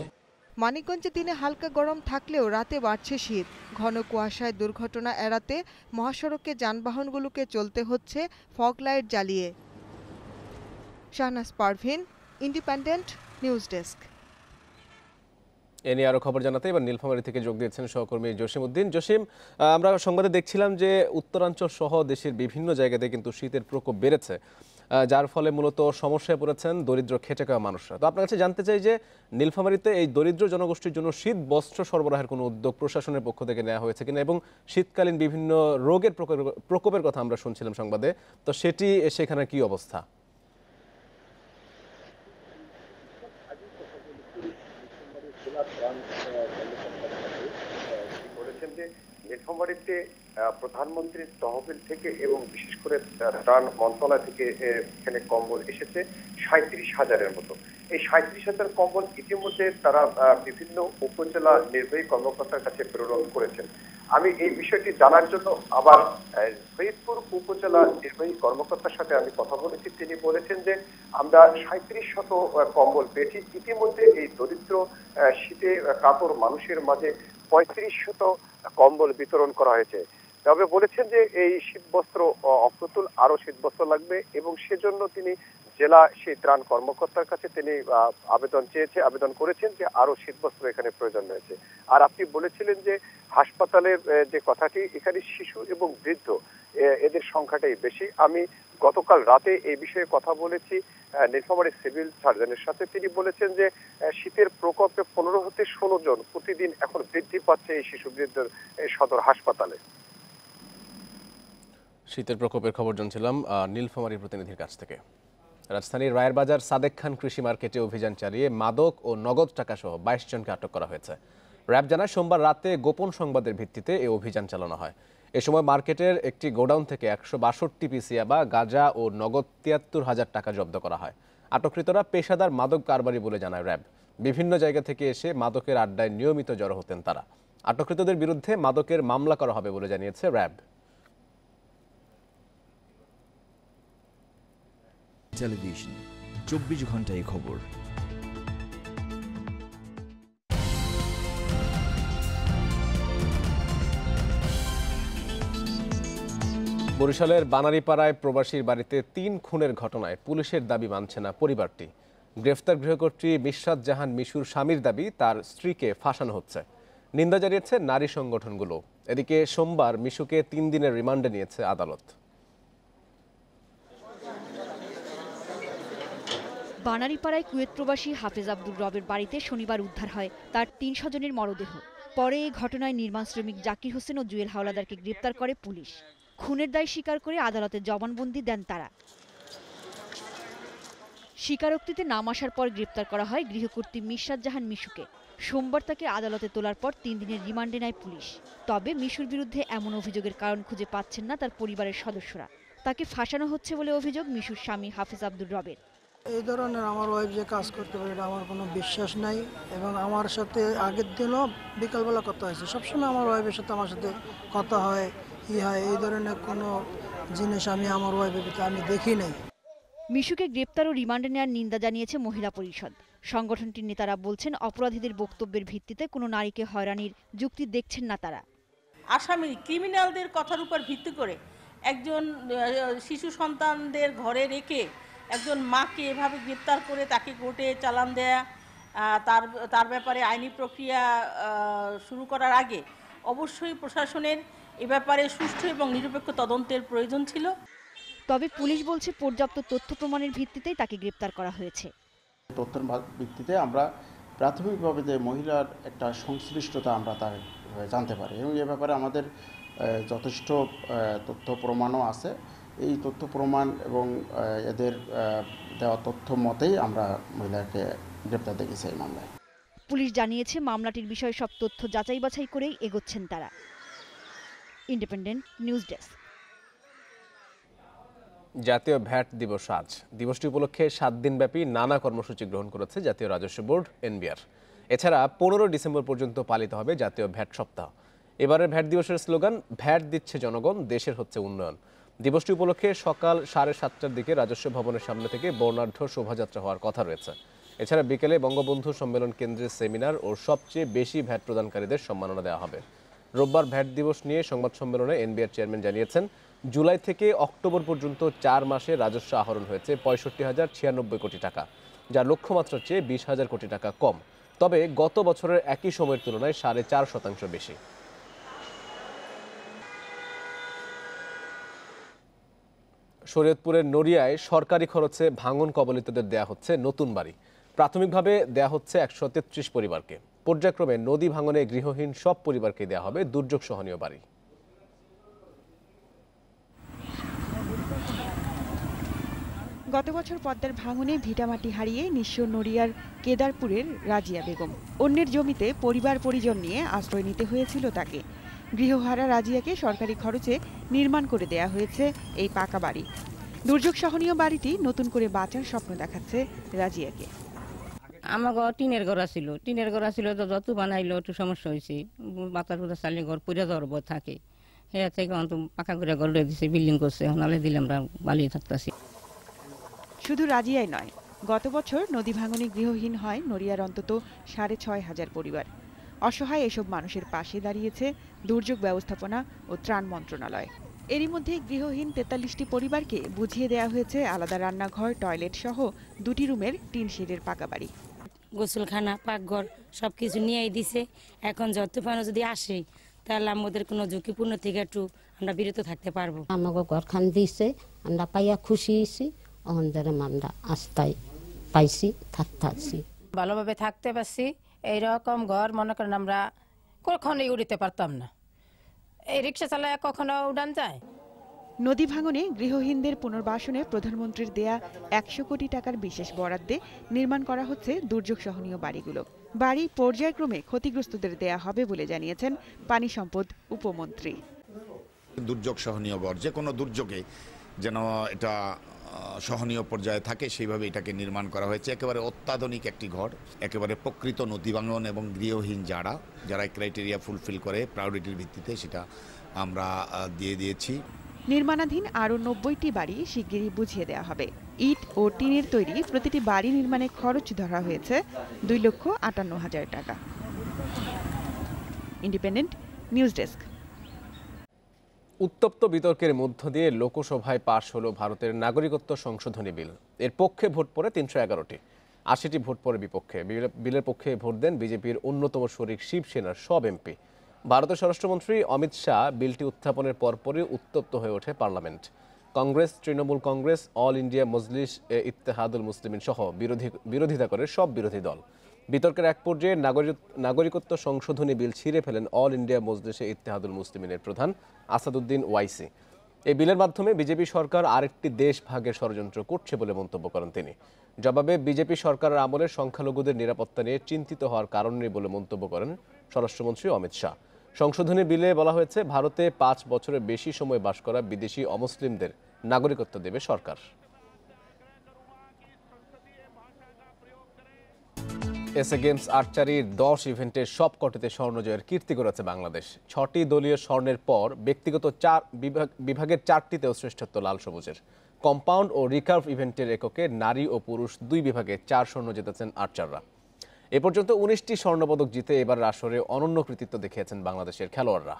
[SPEAKER 24] মানিকগঞ্জে দিনে হালকা গরম থাকলেও রাতে বাড়ছে শীত। ঘন কুয়াশায় দুর্ঘটনা এড়াতে মহাসড়কে যানবাহনগুলোকে চলতে হচ্ছে ফগ লাইট জ্বালিয়ে। Shahnaz Parvin Independent News desk.
[SPEAKER 1] এ নিয়ে আরও খবর জানাতে এবার নীলফামারী থেকে যোগ দিয়েছেন সহকর্মী জসিম উদ্দিন। জসিম আমরা সংবাদে দেখছিলাম যে উত্তরাঞ্চল সহ দেশের বিভিন্ন জায়গাতে কিন্তু শীতের প্রকোপ বেড়েছে যার ফলে মূলত সমস্যায় পড়েছেন দরিদ্র খেটে খাওয়া মানুষরা। তো আপনার কাছে জানতে চাই যে নীলফামারীতে এই দরিদ্র জনগোষ্ঠীর জন্য শীত বস্ত্র সরবরাহের কোনো উদ্যোগ প্রশাসনের পক্ষ থেকে নেওয়া হয়েছে কিনা এবং শীতকালীন বিভিন্ন রোগের প্রকোপের কথা আমরা শুনছিলাম সংবাদে, তো সেটি সেখানে কি অবস্থা
[SPEAKER 30] বলেছেন যে আহ, প্রধানমন্ত্রীর তহবিল থেকে এবং বিশেষ করে ত্রাণ মন্ত্রণালয় থেকে এখানে কম্বল এসেছে সাঁত্রিশ হাজারের মতো। এই সাঁত্রিশ হাজার কম্বল ইতিমধ্যে তারা বিভিন্ন উপজেলা নির্বাহী কর্মকর্তার কাছে প্রেরণ করেছেন। আমি এই বিষয়টি জানার জন্য আবার ফরিদপুর উপজেলা নির্বাহী কর্মকর্তার সাথে আমি কথা বলেছি। তিনি বলেছেন যে আমরা সাঁত্রিশ শত কম্বল পেয়েছি। ইতিমধ্যে এই দরিদ্র শীতে কাতর মানুষের মাঝে পঁয়ত্রিশ শত কম্বল বিতরণ করা হয়েছে। তবে বলেছেন যে এই শীতবস্ত্র অপ্রতুল আরও শীতবস্ত্র লাগবে এবং সেজন্য তিনি জেলা সেই ত্রাণ কর্মকর্তার কাছে তিনি আবেদন চেয়েছে, আবেদন করেছেন যে আরও শীতবস্ত্র এখানে প্রয়োজন রয়েছে। আর আপনি বলেছিলেন যে হাসপাতালের যে কথাটি, এখানে শিশু এবং বৃদ্ধ এদের সংখ্যাটাই বেশি। আমি গতকাল রাতে এই বিষয়ে কথা বলেছি। নীলফামারী সিভিল সার্জনের সাথে তিনি বলেছেন যে শীতের প্রকোপে পনেরো হতে ষোলো জন প্রতিদিন এখন বৃদ্ধি পাচ্ছে এই শিশু বৃদ্ধ এই সদর হাসপাতালে।
[SPEAKER 1] শীতের প্রকোপের খবর জানছিলাম নীলফামারী প্রতিনিধির কাছ থেকে। রাজধানীর রায়ের বাজার সাদেক খান কৃষি মার্কেটে অভিযান চালিয়ে মাদক ও নগদ টাকা সহ বাইশ জনকে আটক করা হয়েছে। র্যাব জানায়, সোমবার রাতে গোপন সংবাদের ভিত্তিতে এই অভিযান চালানো হয়। এ সময় মার্কেটের একটি গোডাউন থেকে একশো বাষট্টি পিসিয়া বা গাঁজা ও নগদ তিয়াত্তর হাজার টাকা জব্দ করা হয়। আটককৃতরা পেশাদার মাদক কারবারি বলে জানায় র্যাব। বিভিন্ন জায়গা থেকে এসে মাদকের আড্ডায় নিয়মিত জড়ো হতেন তারা। আটককৃতদের বিরুদ্ধে মাদকের মামলা করা হবে বলে জানিয়েছে র্যাব।
[SPEAKER 31] টেলিভিশন, চব্বিশ ঘন্টায় খবর।
[SPEAKER 1] বরিশালের বানারীপাড়ায় প্রবাসীর বাড়িতে তিন খুনের ঘটনায় পুলিশের দাবি মানছে না পরিবারটি। গ্রেফতার গৃহকর্ত্রী মিশরাত জাহান মিশুর স্বামীর দাবি, তার স্ত্রীকে ফাঁসানো হচ্ছে। নিন্দা জানিয়েছে নারী সংগঠনগুলো। এদিকে সোমবার মিশুকে তিন দিনের রিমান্ডে নিয়েছে আদালত।
[SPEAKER 32] বানারীপাড়ায় কুয়েত প্রবাসী হাফেজ আব্দুর রবের বাড়িতে শনিবার উদ্ধার হয় তার তিন স্বজনের মরদেহ। পরে এই ঘটনায় নির্মাণ শ্রমিক জাকির হোসেন ও জুয়েল হাওলাদারকে গ্রেপ্তার করে পুলিশ। খুনের দায় স্বীকার করে আদালতে জবানবন্দি দেন তারা। স্বীকারোক্তিতে নাম আসার পর গ্রেপ্তার করা হয় গৃহকর্ত্রী মিশরাত জাহান মিশুকে। সোমবার তাকে আদালতে তোলার পর তিন দিনের রিমান্ডে নেয় পুলিশ। তবে মিশুর বিরুদ্ধে এমন অভিযোগের কারণ খুঁজে পাচ্ছেন না তার পরিবারের সদস্যরা। তাকে ফাঁসানো হচ্ছে বলে অভিযোগ মিশুর স্বামী হাফিজ আব্দুর রবের।
[SPEAKER 33] এই ধরনের আমার ওয়াইফ যে কাজ করতে পারে আমার কোনো বিশ্বাস নাই এবং আমার সাথে আগের দিনও বিকালবেলা কথা হয়েছে। সবসময় আমার ওয়াইফের সাথে আমার সাথে কথা হয়। ই হয় এই ধরনের কোনো জিনিস আমি আমার ওয়াইফের আমি দেখি নাই।
[SPEAKER 32] মিশুকে গ্রেপ্তার ও রিমান্ডে নেওয়ার নিন্দা জানিয়েছে মহিলা পরিষদ। সংগঠনটির নেতারা বলছেন অপরাধীদের বক্তব্যের ভিত্তিতে কোনো নারীকে হয়রানির যুক্তি দেখছেন না তারা।
[SPEAKER 29] আসামি ক্রিমিনালদের কথার উপর ভিত্তি করে একজন শিশু সন্তানদের ঘরে রেখে একজন মাকে এভাবে গ্রেপ্তার করে তাকে কোর্টে চালান দেয়া তার তার ব্যাপারে আইনি প্রক্রিয়া শুরু করার আগে অবশ্যই প্রশাসনের এ ব্যাপারে সুষ্ঠু এবং নিরপেক্ষ তদন্তের প্রয়োজন ছিল।
[SPEAKER 32] তবে পুলিশ বলছে পর্যাপ্ত তথ্য প্রমাণের ভিত্তিতেই তাকে গ্রেপ্তার করা হয়েছে।
[SPEAKER 34] তথ্যের ভিত্তিতে আমরা প্রাথমিকভাবে যে মহিলার একটা সংশ্লিষ্টতা আমরা তার জানতে পারি এবং এ ব্যাপারে আমাদের যথেষ্ট তথ্য প্রমাণও আছে। এই তথ্য প্রমাণ এবং এদের দেওয়া তথ্য মতেই আমরা মহিলাকে গ্রেপ্তার দেখেছি এই মামলায়।
[SPEAKER 32] পুলিশ জানিয়েছে মামলাটির বিষয়ে সব তথ্য যাচাই বাছাই করেই এগোচ্ছেন তারা। ইন্ডিপেন্ডেন্ট নিউজ ডেস্ক
[SPEAKER 1] জাতীয় ভ্যাট দিবস আজ। দিবসটি উপলক্ষে সাত দিনব্যাপী নানা কর্মসূচি গ্রহণ করেছে জাতীয় রাজস্ব বোর্ড, এনবিআর। এছাড়া পনেরো ডিসেম্বর পর্যন্ত পালিত হবে জাতীয় ভ্যাট সপ্তাহ। এবারের ভ্যাট দিবসের স্লোগান, ভ্যাট দিচ্ছে জনগণ, দেশের হচ্ছে উন্নয়ন। দিবসটি উপলক্ষে সকাল সাড়ে সাতটার দিকে রাজস্ব ভবনের সামনে থেকে বর্ণাঢ্য শোভাযাত্রা হওয়ার কথা রয়েছে। এছাড়া বিকেলে বঙ্গবন্ধু সম্মেলন কেন্দ্রের সেমিনার ও সবচেয়ে বেশি ভ্যাট প্রদানকারীদের সম্মাননা দেওয়া হবে। রোববার ভ্যাট দিবস নিয়ে সংবাদ সম্মেলনে এনবিআর চেয়ারম্যান জানিয়েছেন, জুলাই থেকে অক্টোবর পর্যন্ত চার মাসে রাজস্ব আহরণ হয়েছে পঁয়ষট্টি হাজার ছিয়ানব্বই কোটি টাকা যা লক্ষ্যমাত্রার চেয়ে বিশ হাজার কোটি টাকা কম। তবে গত বছরের একই সময়ের তুলনায় সাড়ে চার শতাংশ বেশি। শরীয়তপুরের নড়িয়ায় সরকারি খরচে ভাঙন কবলিতদের দেয়া হচ্ছে নতুন বাড়ি। প্রাথমিকভাবে দেয়া হচ্ছে একশো তেত্রিশ পরিবারকে। পর্যায়ক্রমে নদী ভাঙনে গৃহহীন সব পরিবারকে দেয়া হবে দুর্যোগ সহনীয় বাড়ি।
[SPEAKER 35] গত বছর পদ্মার ভাঙনে ভিটামাটি হারিয়ে নিঃস্ব নড়িয়ার কেদারপুরের রাজিয়া বেগম। অন্যের জমিতে পরিবার পরিজন নিয়ে আশ্রয় নিতে হয়েছিল তাকে। গৃহহারা রাজিয়াকে সরকারি খরচে নির্মাণ করে দেয়া হয়েছে এই পাকা বাড়ি। দুর্যোগ সহনীয় বাড়িটি নতুন করে বাঁচার স্বপ্ন দেখাচ্ছে রাজিয়াকে।
[SPEAKER 36] আমার ঘর টিনের ঘর ছিল টিনের ঘর ছিল তো যত বানাইলো একটু সমস্যা হয়েছে বাতাস বাতাস চালিয়ে ঘর পুরে ভয় থাকে। হ্যাঁ থেকে অন্ত পাকা করে ঘর দিছে বিল্ডিং করছে। নালে দিলে আমরা বালিয়ে থাকতেছি।
[SPEAKER 35] শুধু রাজিয়াই নয়, গত বছর নদী ভাঙনে গৃহহীন হয় নড়িয়ার অন্তত সাড়ে ছয় হাজার পরিবার। অসহায় এসব মানুষের পাশে দাঁড়িয়েছে দুর্যোগ ব্যবস্থাপনা ও ত্রাণ মন্ত্রণালয়। এরই মধ্যে গৃহহীন তেতাল্লিশটি পরিবারকে বুঝিয়ে দেওয়া হয়েছে আলাদা রান্নাঘর টয়লেট সহ দুটি রুমের টিন শেডের পাকা বাড়ি।
[SPEAKER 37] গোসলখানা পাকঘর সব কিছু নিয়েই দিছে। এখন যত পানো যদি আসে তাহলে আমাদের কোনো ঝুঁকিপূর্ণ থেকে একটু আমরা বিরত থাকতে পারব।
[SPEAKER 38] আমাকে ঘরখান দিছে আমরা পাইয়া খুশি হয়েছি আমাদের আমরা আস্তায় পাইছি থাকতে আছি।
[SPEAKER 39] ভালোভাবে থাকতে পারছি এইরকম ঘর মনে করেন আমরা কখনোই উড়িতে পারতাম না। এই রিক্সা চালায় কখনো উড়ান যায়?
[SPEAKER 35] নদী ভাঙনে গৃহহীনদের পুনর্বাসনে প্রধানমন্ত্রীর দেয়া একশো কোটি টাকার বিশেষ বরাদ্দে নির্মাণ করা হচ্ছে দুর্যোগ সহনীয় বাড়িগুলো। বাড়ি পর্যায়ক্রমে ক্ষতিগ্রস্তদের দেয়া হবে বলে জানিয়েছেন পানি সম্পদ উপমন্ত্রী।
[SPEAKER 28] দুর্যোগ সহনীয় ঘর যে কোনো দুর্যোগে যেন এটা সহনীয় পর্যায়ে থাকে সেইভাবে এটাকে নির্মাণ করা হয়েছে। একেবারে অত্যাধুনিক একটি ঘর, একেবারে প্রকৃত নদী ভাঙন এবং গৃহহীন যারা যারা ক্রাইটেরিয়া ফুলফিল করে প্রায়োরিটির ভিত্তিতে সেটা আমরা দিয়ে দিয়েছি।
[SPEAKER 35] নির্মাণাধীন আরও নব্বইটি বাড়ি শিগগিরই বুঝিয়ে দেওয়া হবে। ইট ও টিনের তৈরি প্রতিটি বাড়ি নির্মাণে খরচ ধরা হয়েছে দুই লক্ষ আটান্ন হাজার টাকা। Independent News desk.
[SPEAKER 1] উত্তপ্ত বিতর্কের মধ্য দিয়ে লোকসভায় পাশ হলো ভারতের নাগরিকত্ব সংশোধনী বিল। এর পক্ষে ভোট পড়ে তিনশো এগারোটি। আশিটি ভোট পড়ে বিপক্ষে। বিল- বিলের পক্ষে ভোট দেন বিজেপির অন্যতম শরিক শিবসেনার সব এমপি। ভারতের স্বরাষ্ট্রমন্ত্রী অমিত শাহ বিলটি উত্থাপনের পরপরই উত্তপ্ত হয়ে ওঠে parliament. Congress, Trinamool Congress, all India, Majlis, এ, ইত্তেহাদুল মুসলিমিন সহ বিরোধী, বিরোধিতা করে সব বিরোধী দল। বিতর্কের এক পর্যায়ে নাগরিক, নাগরিকত্ব সংশোধনী বিল ছিঁড়ে ফেলেন অল ইন্ডিয়া, মজলিসে ইত্তেহাদুল মুসলিমিনের প্রধান আসাদুদ্দিন ওয়াইসি। এই বিলের মাধ্যমে বিজেপি সরকার আরেকটি দেশ ভাগের ষড়যন্ত্র করছে বলে মন্তব্য করেন তিনি। জবাবে, বিজেপি সরকারের আমলে সংখ্যালঘুদের নিরাপত্তা নিয়ে চিন্তিত হওয়ার কারণ নেই বলে মন্তব্য করেন স্বরাষ্ট্রমন্ত্রী অমিত শাহ। সংশোধনী বিলে বলা হয়েছে, ভারতে পাঁচ বছরের বেশি সময় বাস করা বিদেশি অমুসলিমদের নাগরিকত্ব দেবে সরকার। এসএ গেমস আর্চারির দশ ইভেন্টের স্বর্ণ জয়ের কীর্তি করেছে বাংলাদেশ। ছটি দলীয় স্বর্ণের পর ব্যক্তিগত চার বিভাগ, বিভাগের চারটিতেও শ্রেষ্ঠত্ব লাল সবুজের। কম্পাউন্ড ও রিকার্ভ ইভেন্টের এককে নারী ও পুরুষ দুই বিভাগে চার স্বর্ণ জিতেছেন আর্চাররা। এ পর্যন্ত উনিশটি স্বর্ণপদক জিতে এবার আসরে অনন্য কৃতিত্ব দেখিয়েছেন বাংলাদেশের খেলোয়াড়রা।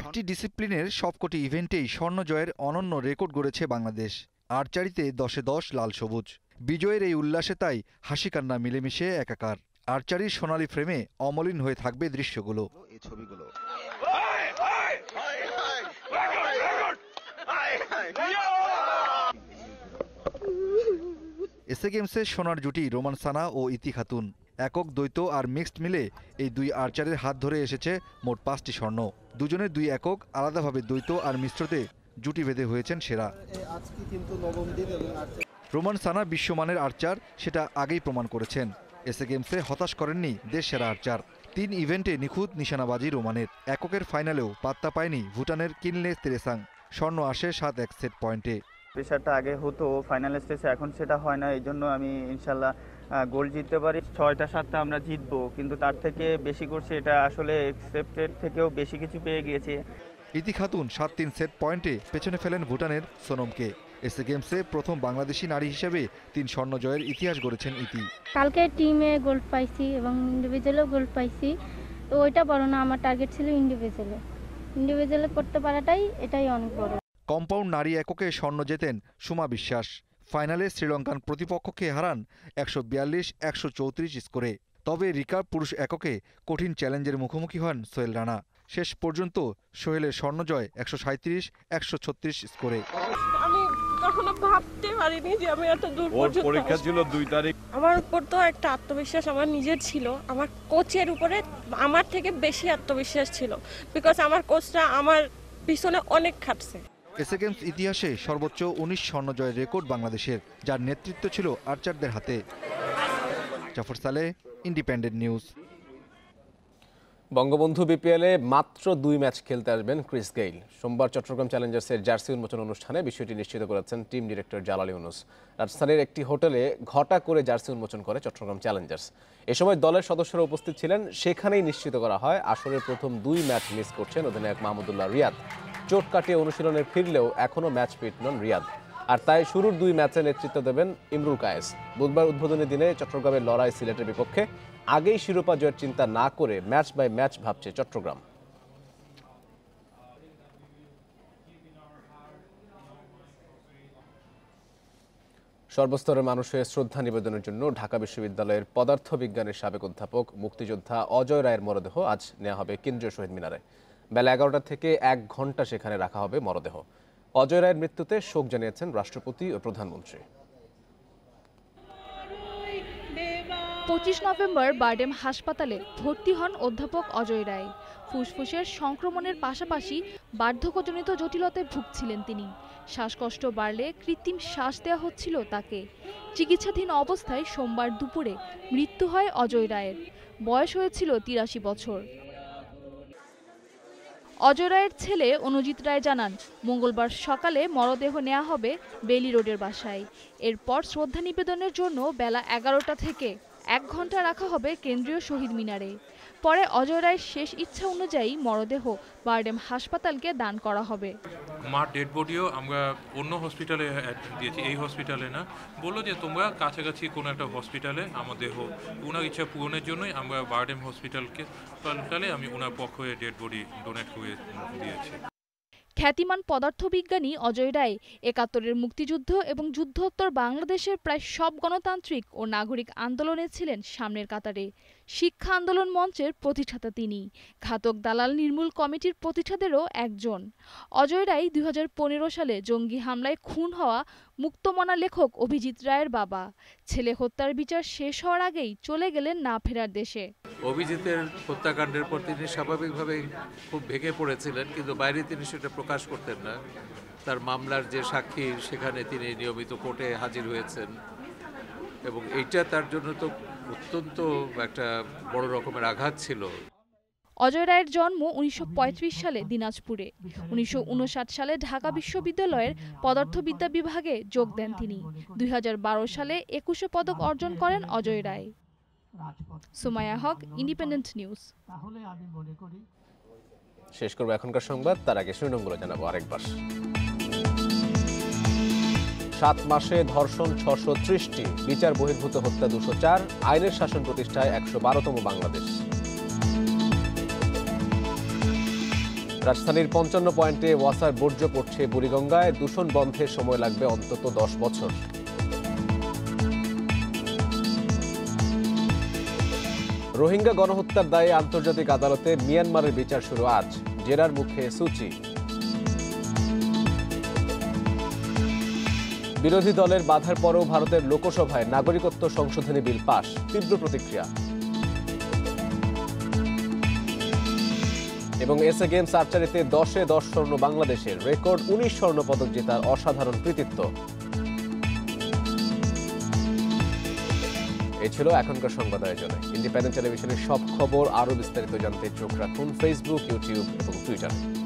[SPEAKER 30] একটি ডিসিপ্লিনের সবকটি ইভেন্টেই স্বর্ণ জয়ের অনন্য রেকর্ড গড়েছে বাংলাদেশ। আর্চারিতে দশে দশ লাল সবুজ। বিজয়ের এই উল্লাসে তাই হাসি কান্না মিলেমিশে একাকার। আর্চারির সোনালী ফ্রেমে অমলিন হয়ে থাকবে দৃশ্যগুলো।
[SPEAKER 40] এই ছবিগুলো।
[SPEAKER 30] এসএ গেমসের সোনার জুটি, রোমান সানা ও ইতি খাতুন। একক দ্বৈত আর মিক্সড মিলে এই দুই আর্চারের হাত ধরে এসেছে মোট পাঁচটি স্বর্ণ। দুজনের দুই একক, আলাদাভাবে দ্বৈত আর মিশ্রতে জুটি বেঁধে হয়েছেন সেরা। রোমান সানা বিশ্বমানের আর্চার, সেটা আগেই প্রমাণ করেছেন। এসএ গেমসে হতাশ করেননি দেশ সেরা আর্চার। তিন ইভেন্টে নিখুঁত নিশানাবাজি রোমানের। এককের ফাইনালেও পাত্তা পায়নি ভুটানের কিনলে তেরেসাং। স্বর্ণ আসে সাত এক সেট পয়েন্টে।
[SPEAKER 41] প্রেশারটা আগে হতো ফাইনাল স্টেজে এখন সেটা হয় না এই জন্য আমি ইনশাল্লাহ গোল জিততে পারি। ছয়টা সাতটা আমরা জিতবো কিন্তু তার থেকে বেশি করছি এটা আসলে এক্সপেক্টেড থেকেও বেশি কিছু পেয়ে গিয়েছে।
[SPEAKER 30] ইতি খাতুন সাত তিন সেট পয়েন্টে পেছনে ফেলেন ভুটানের সোনমকে। এসএ গেমসে প্রথম বাংলাদেশি নারী হিসেবে তিন স্বর্ণ জয়ের ইতিহাস গড়েছেন ইতি।
[SPEAKER 42] কালকে টিমে গোল্ড পাইছি এবং ইন্ডিভিজুয়ালেও গোল্ড পাইছি। তো ওইটা বড় না আমার টার্গেট ছিল ইন্ডিভিজুয়ালে ইন্ডিভিজুয়ালে করতে পারাটাই এটাই অনেক বড়।
[SPEAKER 30] কম্পাউন্ড নারী এককে স্বর্ণ জেতেন সুমা বিশ্বাস। ফাইনালে শ্রীলঙ্কান প্রতিপক্ষকে হারান একশো বিয়াল্লিশ একশো চৌত্রিশ স্কোরে। তবে রিকার্ভ পুরুষ এককে কঠিন চ্যালেঞ্জের মুখোমুখি হন সোহেল রানা। শেষ পর্যন্ত সোহেলের স্বর্ণজয় একশো সাঁত্রিশ একশো ছত্রিশ স্কোরে।
[SPEAKER 27] আমি কখনো ভাবতে পারিনি যে আমি এত দূর পর্যন্ত
[SPEAKER 43] পরীক্ষা ছিল দুই তারিখ।
[SPEAKER 27] আমার উপর তো একটা আত্মবিশ্বাস আমার নিজের ছিল। আমার কোচের উপরে আমার থেকে বেশি আত্মবিশ্বাস ছিল। বিকজ আমার কোচটা আমার পিছনে অনেক খাটছে।
[SPEAKER 30] এসএ গেমস ইতিহাসে সর্বোচ্চ উনিশ স্বর্ণ জয়ের রেকর্ড বাংলাদেশের, যার নেতৃত্ব ছিল আর্চারদের হাতে। জাফর সালে, ইন্ডিপেন্ডেন্ট নিউজ।
[SPEAKER 1] বঙ্গবন্ধু বিপিএলে মাত্র দুই ম্যাচ খেলতে আসবেন ক্রিস গেইল। সোমবার চট্টগ্রাম চ্যালেঞ্জার্সের জার্সি উন্মোচন অনুষ্ঠানে বিষয়টি নিশ্চিত করেছেন টিম ডিরেক্টর জালাল ইউনুস। রাজধানীর একটি হোটেলে ঘটা করে জার্সি উন্মোচন করে চট্টগ্রাম চ্যালেঞ্জার্স। এ সময় দলের সদস্যরা উপস্থিত ছিলেন, সেখানেই নিশ্চিত করা হয় আসরের প্রথম দুই ম্যাচ মিস করছেন অধিনায়ক মাহমুদুল্লাহ রিয়াদ। চোট কাটিয়ে অনুশীলনের ফিরলেও এখনও ম্যাচ ফিট নন রিয়াদ। আর তাই শুরুর দুই ম্যাচে নেতৃত্ব দেবেন ইমরুল কায়েস। বুধবার উদ্বোধনী দিনে চট্টগ্রামের লড়াই সিলেটের বিপক্ষে আগেই শিরোপা জয়ের চিন্তা না করে ম্যাচ বাই ম্যাচ ভাবছে চট্টগ্রাম। সর্বস্তরের মানুষের শ্রদ্ধা নিবেদনের জন্য ঢাকা বিশ্ববিদ্যালয়ের পদার্থ বিজ্ঞানের সাবেক অধ্যাপক, মুক্তিযোদ্ধা অজয় রায়ের মরদেহ আজ নেওয়া হবে কেন্দ্রীয় শহীদ মিনারে। বেলা এগারোটা থেকে এক ঘণ্টা সেখানে রাখা হবে মরদেহ। অজয় রায়ের মৃত্যুতে শোক জানিয়েছেন রাষ্ট্রপতি ও প্রধানমন্ত্রী।
[SPEAKER 44] পঁচিশ নভেম্বর বারডেম হাসপাতালে ভর্তি হন অধ্যাপক অজয় রায়। ফুসফুসের সংক্রমণের পাশাপাশি বার্ধক্যজনিত জটিলতায় ভুগছিলেন তিনি। শ্বাসকষ্ট বাড়লে কৃত্রিম শ্বাস দেওয়া হচ্ছিল তাকে। চিকিৎসাধীন অবস্থায় সোমবার দুপুরে মৃত্যু হয় অজয় রায়ের। বয়স হয়েছিল তিরাশি বছর। অজয় রায়ের ছেলে অনুজিত রায় জানান, মঙ্গলবার সকালে মরদেহ নেওয়া হবে বেলি রোডের বাসায়। এরপর শ্রদ্ধা নিবেদনের জন্য বেলা এগারোটা থেকে এক ঘণ্টা রাখা হবে কেন্দ্রীয় শহীদ মিনারে। পরে অজয় রায়ের শেষ ইচ্ছা অনুযায়ী মরদেহ বারডেম হাসপাতালকে দান করা হবে।
[SPEAKER 45] মার ডেড বডিও আমরা অন্য হসপিটালে দিয়েছি এই হসপিটালে না। বলল যে তোমরা কাছাকাছি কোনো একটা হসপিটালে আমার দেহ ওনার ইচ্ছা পূরণের জন্যই আমরা বারডেম হসপিটালকে হসপিটালে আমি ওনার পক্ষ হয়ে ডেড বডি ডোনেট করে দিয়েছি।
[SPEAKER 44] খ্যাতিমান পদার্থবিজ্ঞানী অজয় রায় একাত্তরের মুক্তিযুদ্ধ এবং যুদ্ধোত্তর বাংলাদেশের প্রায় সব গণতান্ত্রিক ও নাগরিক আন্দোলনে ছিলেন সামনের কাতারে। শিক্ষা আন্দোলন মঞ্চের প্রতিষ্ঠাতা তিনি। ঘাতক দালাল নির্মূল কমিটির প্রতিষ্ঠাতাদেরও একজন। অজয় রায় দুই সালে জঙ্গি হামলায় খুন হওয়া মুক্তমনা লেখক অভিজিৎ রায়ের বাবা। ছেলে হত্যার বিচার শেষ হওয়ার আগেই চলে গেলেন না ফেরার দেশে।
[SPEAKER 46] অভিজিতের হত্যাকাণ্ডের পর তিনি স্বাভাবিকভাবেই খুব ভেঙে পড়েছিলেন, কিন্তু বাইরে তিনি সেটা প্রকাশ করতেন না। তার মামলার যে সাক্ষী, সেখানে তিনি নিয়মিত কোর্টে হাজির হয়েছেন। এবং এইটা তার জন্য তো অত্যন্ত একটা বড় রকমের আঘাত ছিল।
[SPEAKER 44] অজয় রায়ের জন্ম উনিশশো সালে দিনাজপুরে। উনিশশো সালে ঢাকা বিশ্ববিদ্যালয়ের পদার্থবিদ্যা বিভাগে যোগ দেন তিনি। দুই হাজার বারো সালে একুশে পদক অর্জন করেন অজয় রায়। সুমায়া হক ইন্ডিপেন্ডেন্ট নিউজ
[SPEAKER 1] শেষ করব এখনকার সংবাদ তার আগে শিরোনামগুলো জানাব আরেকবার। সাত মাসে ধর্ষণ ছশো ত্রিশটি। বিচার বহির্ভূত হত্যা দুশো চার। আইনের শাসন প্রতিষ্ঠায় একশো বারোতম বাংলাদেশ। রাজধানীর পঞ্চান্ন পয়েন্টে ওয়াসার বর্জ্য পড়ছে বুড়িগঙ্গায়। দূষণ বন্ধে সময় লাগবে অন্তত দশ বছর। রোহিঙ্গা গণহত্যার দায়ে আন্তর্জাতিক আদালতে মিয়ানমারের বিচার শুরু আজ। জেরার মুখে সুচি। বিরোধী দলের বাধার পরেও ভারতের লোকসভায় নাগরিকত্ব সংশোধনী বিল পাশ। তীব্র প্রতিক্রিয়া। এবং এসএ গেমস আর্চারিতে দশে দশ স্বর্ণ বাংলাদেশের রেকর্ড উনিশ স্বর্ণ পদক জেতার অসাধারণ কৃতিত্ব। এই ছিল এখনকার সংবাদ আয়োজনে। ইন্ডিপেন্ডেন্ট টেলিভিশনের সব খবর আরও বিস্তারিত জানতে চোখ রাখুন ফেসবুক, ইউটিউব এবং টুইটারে।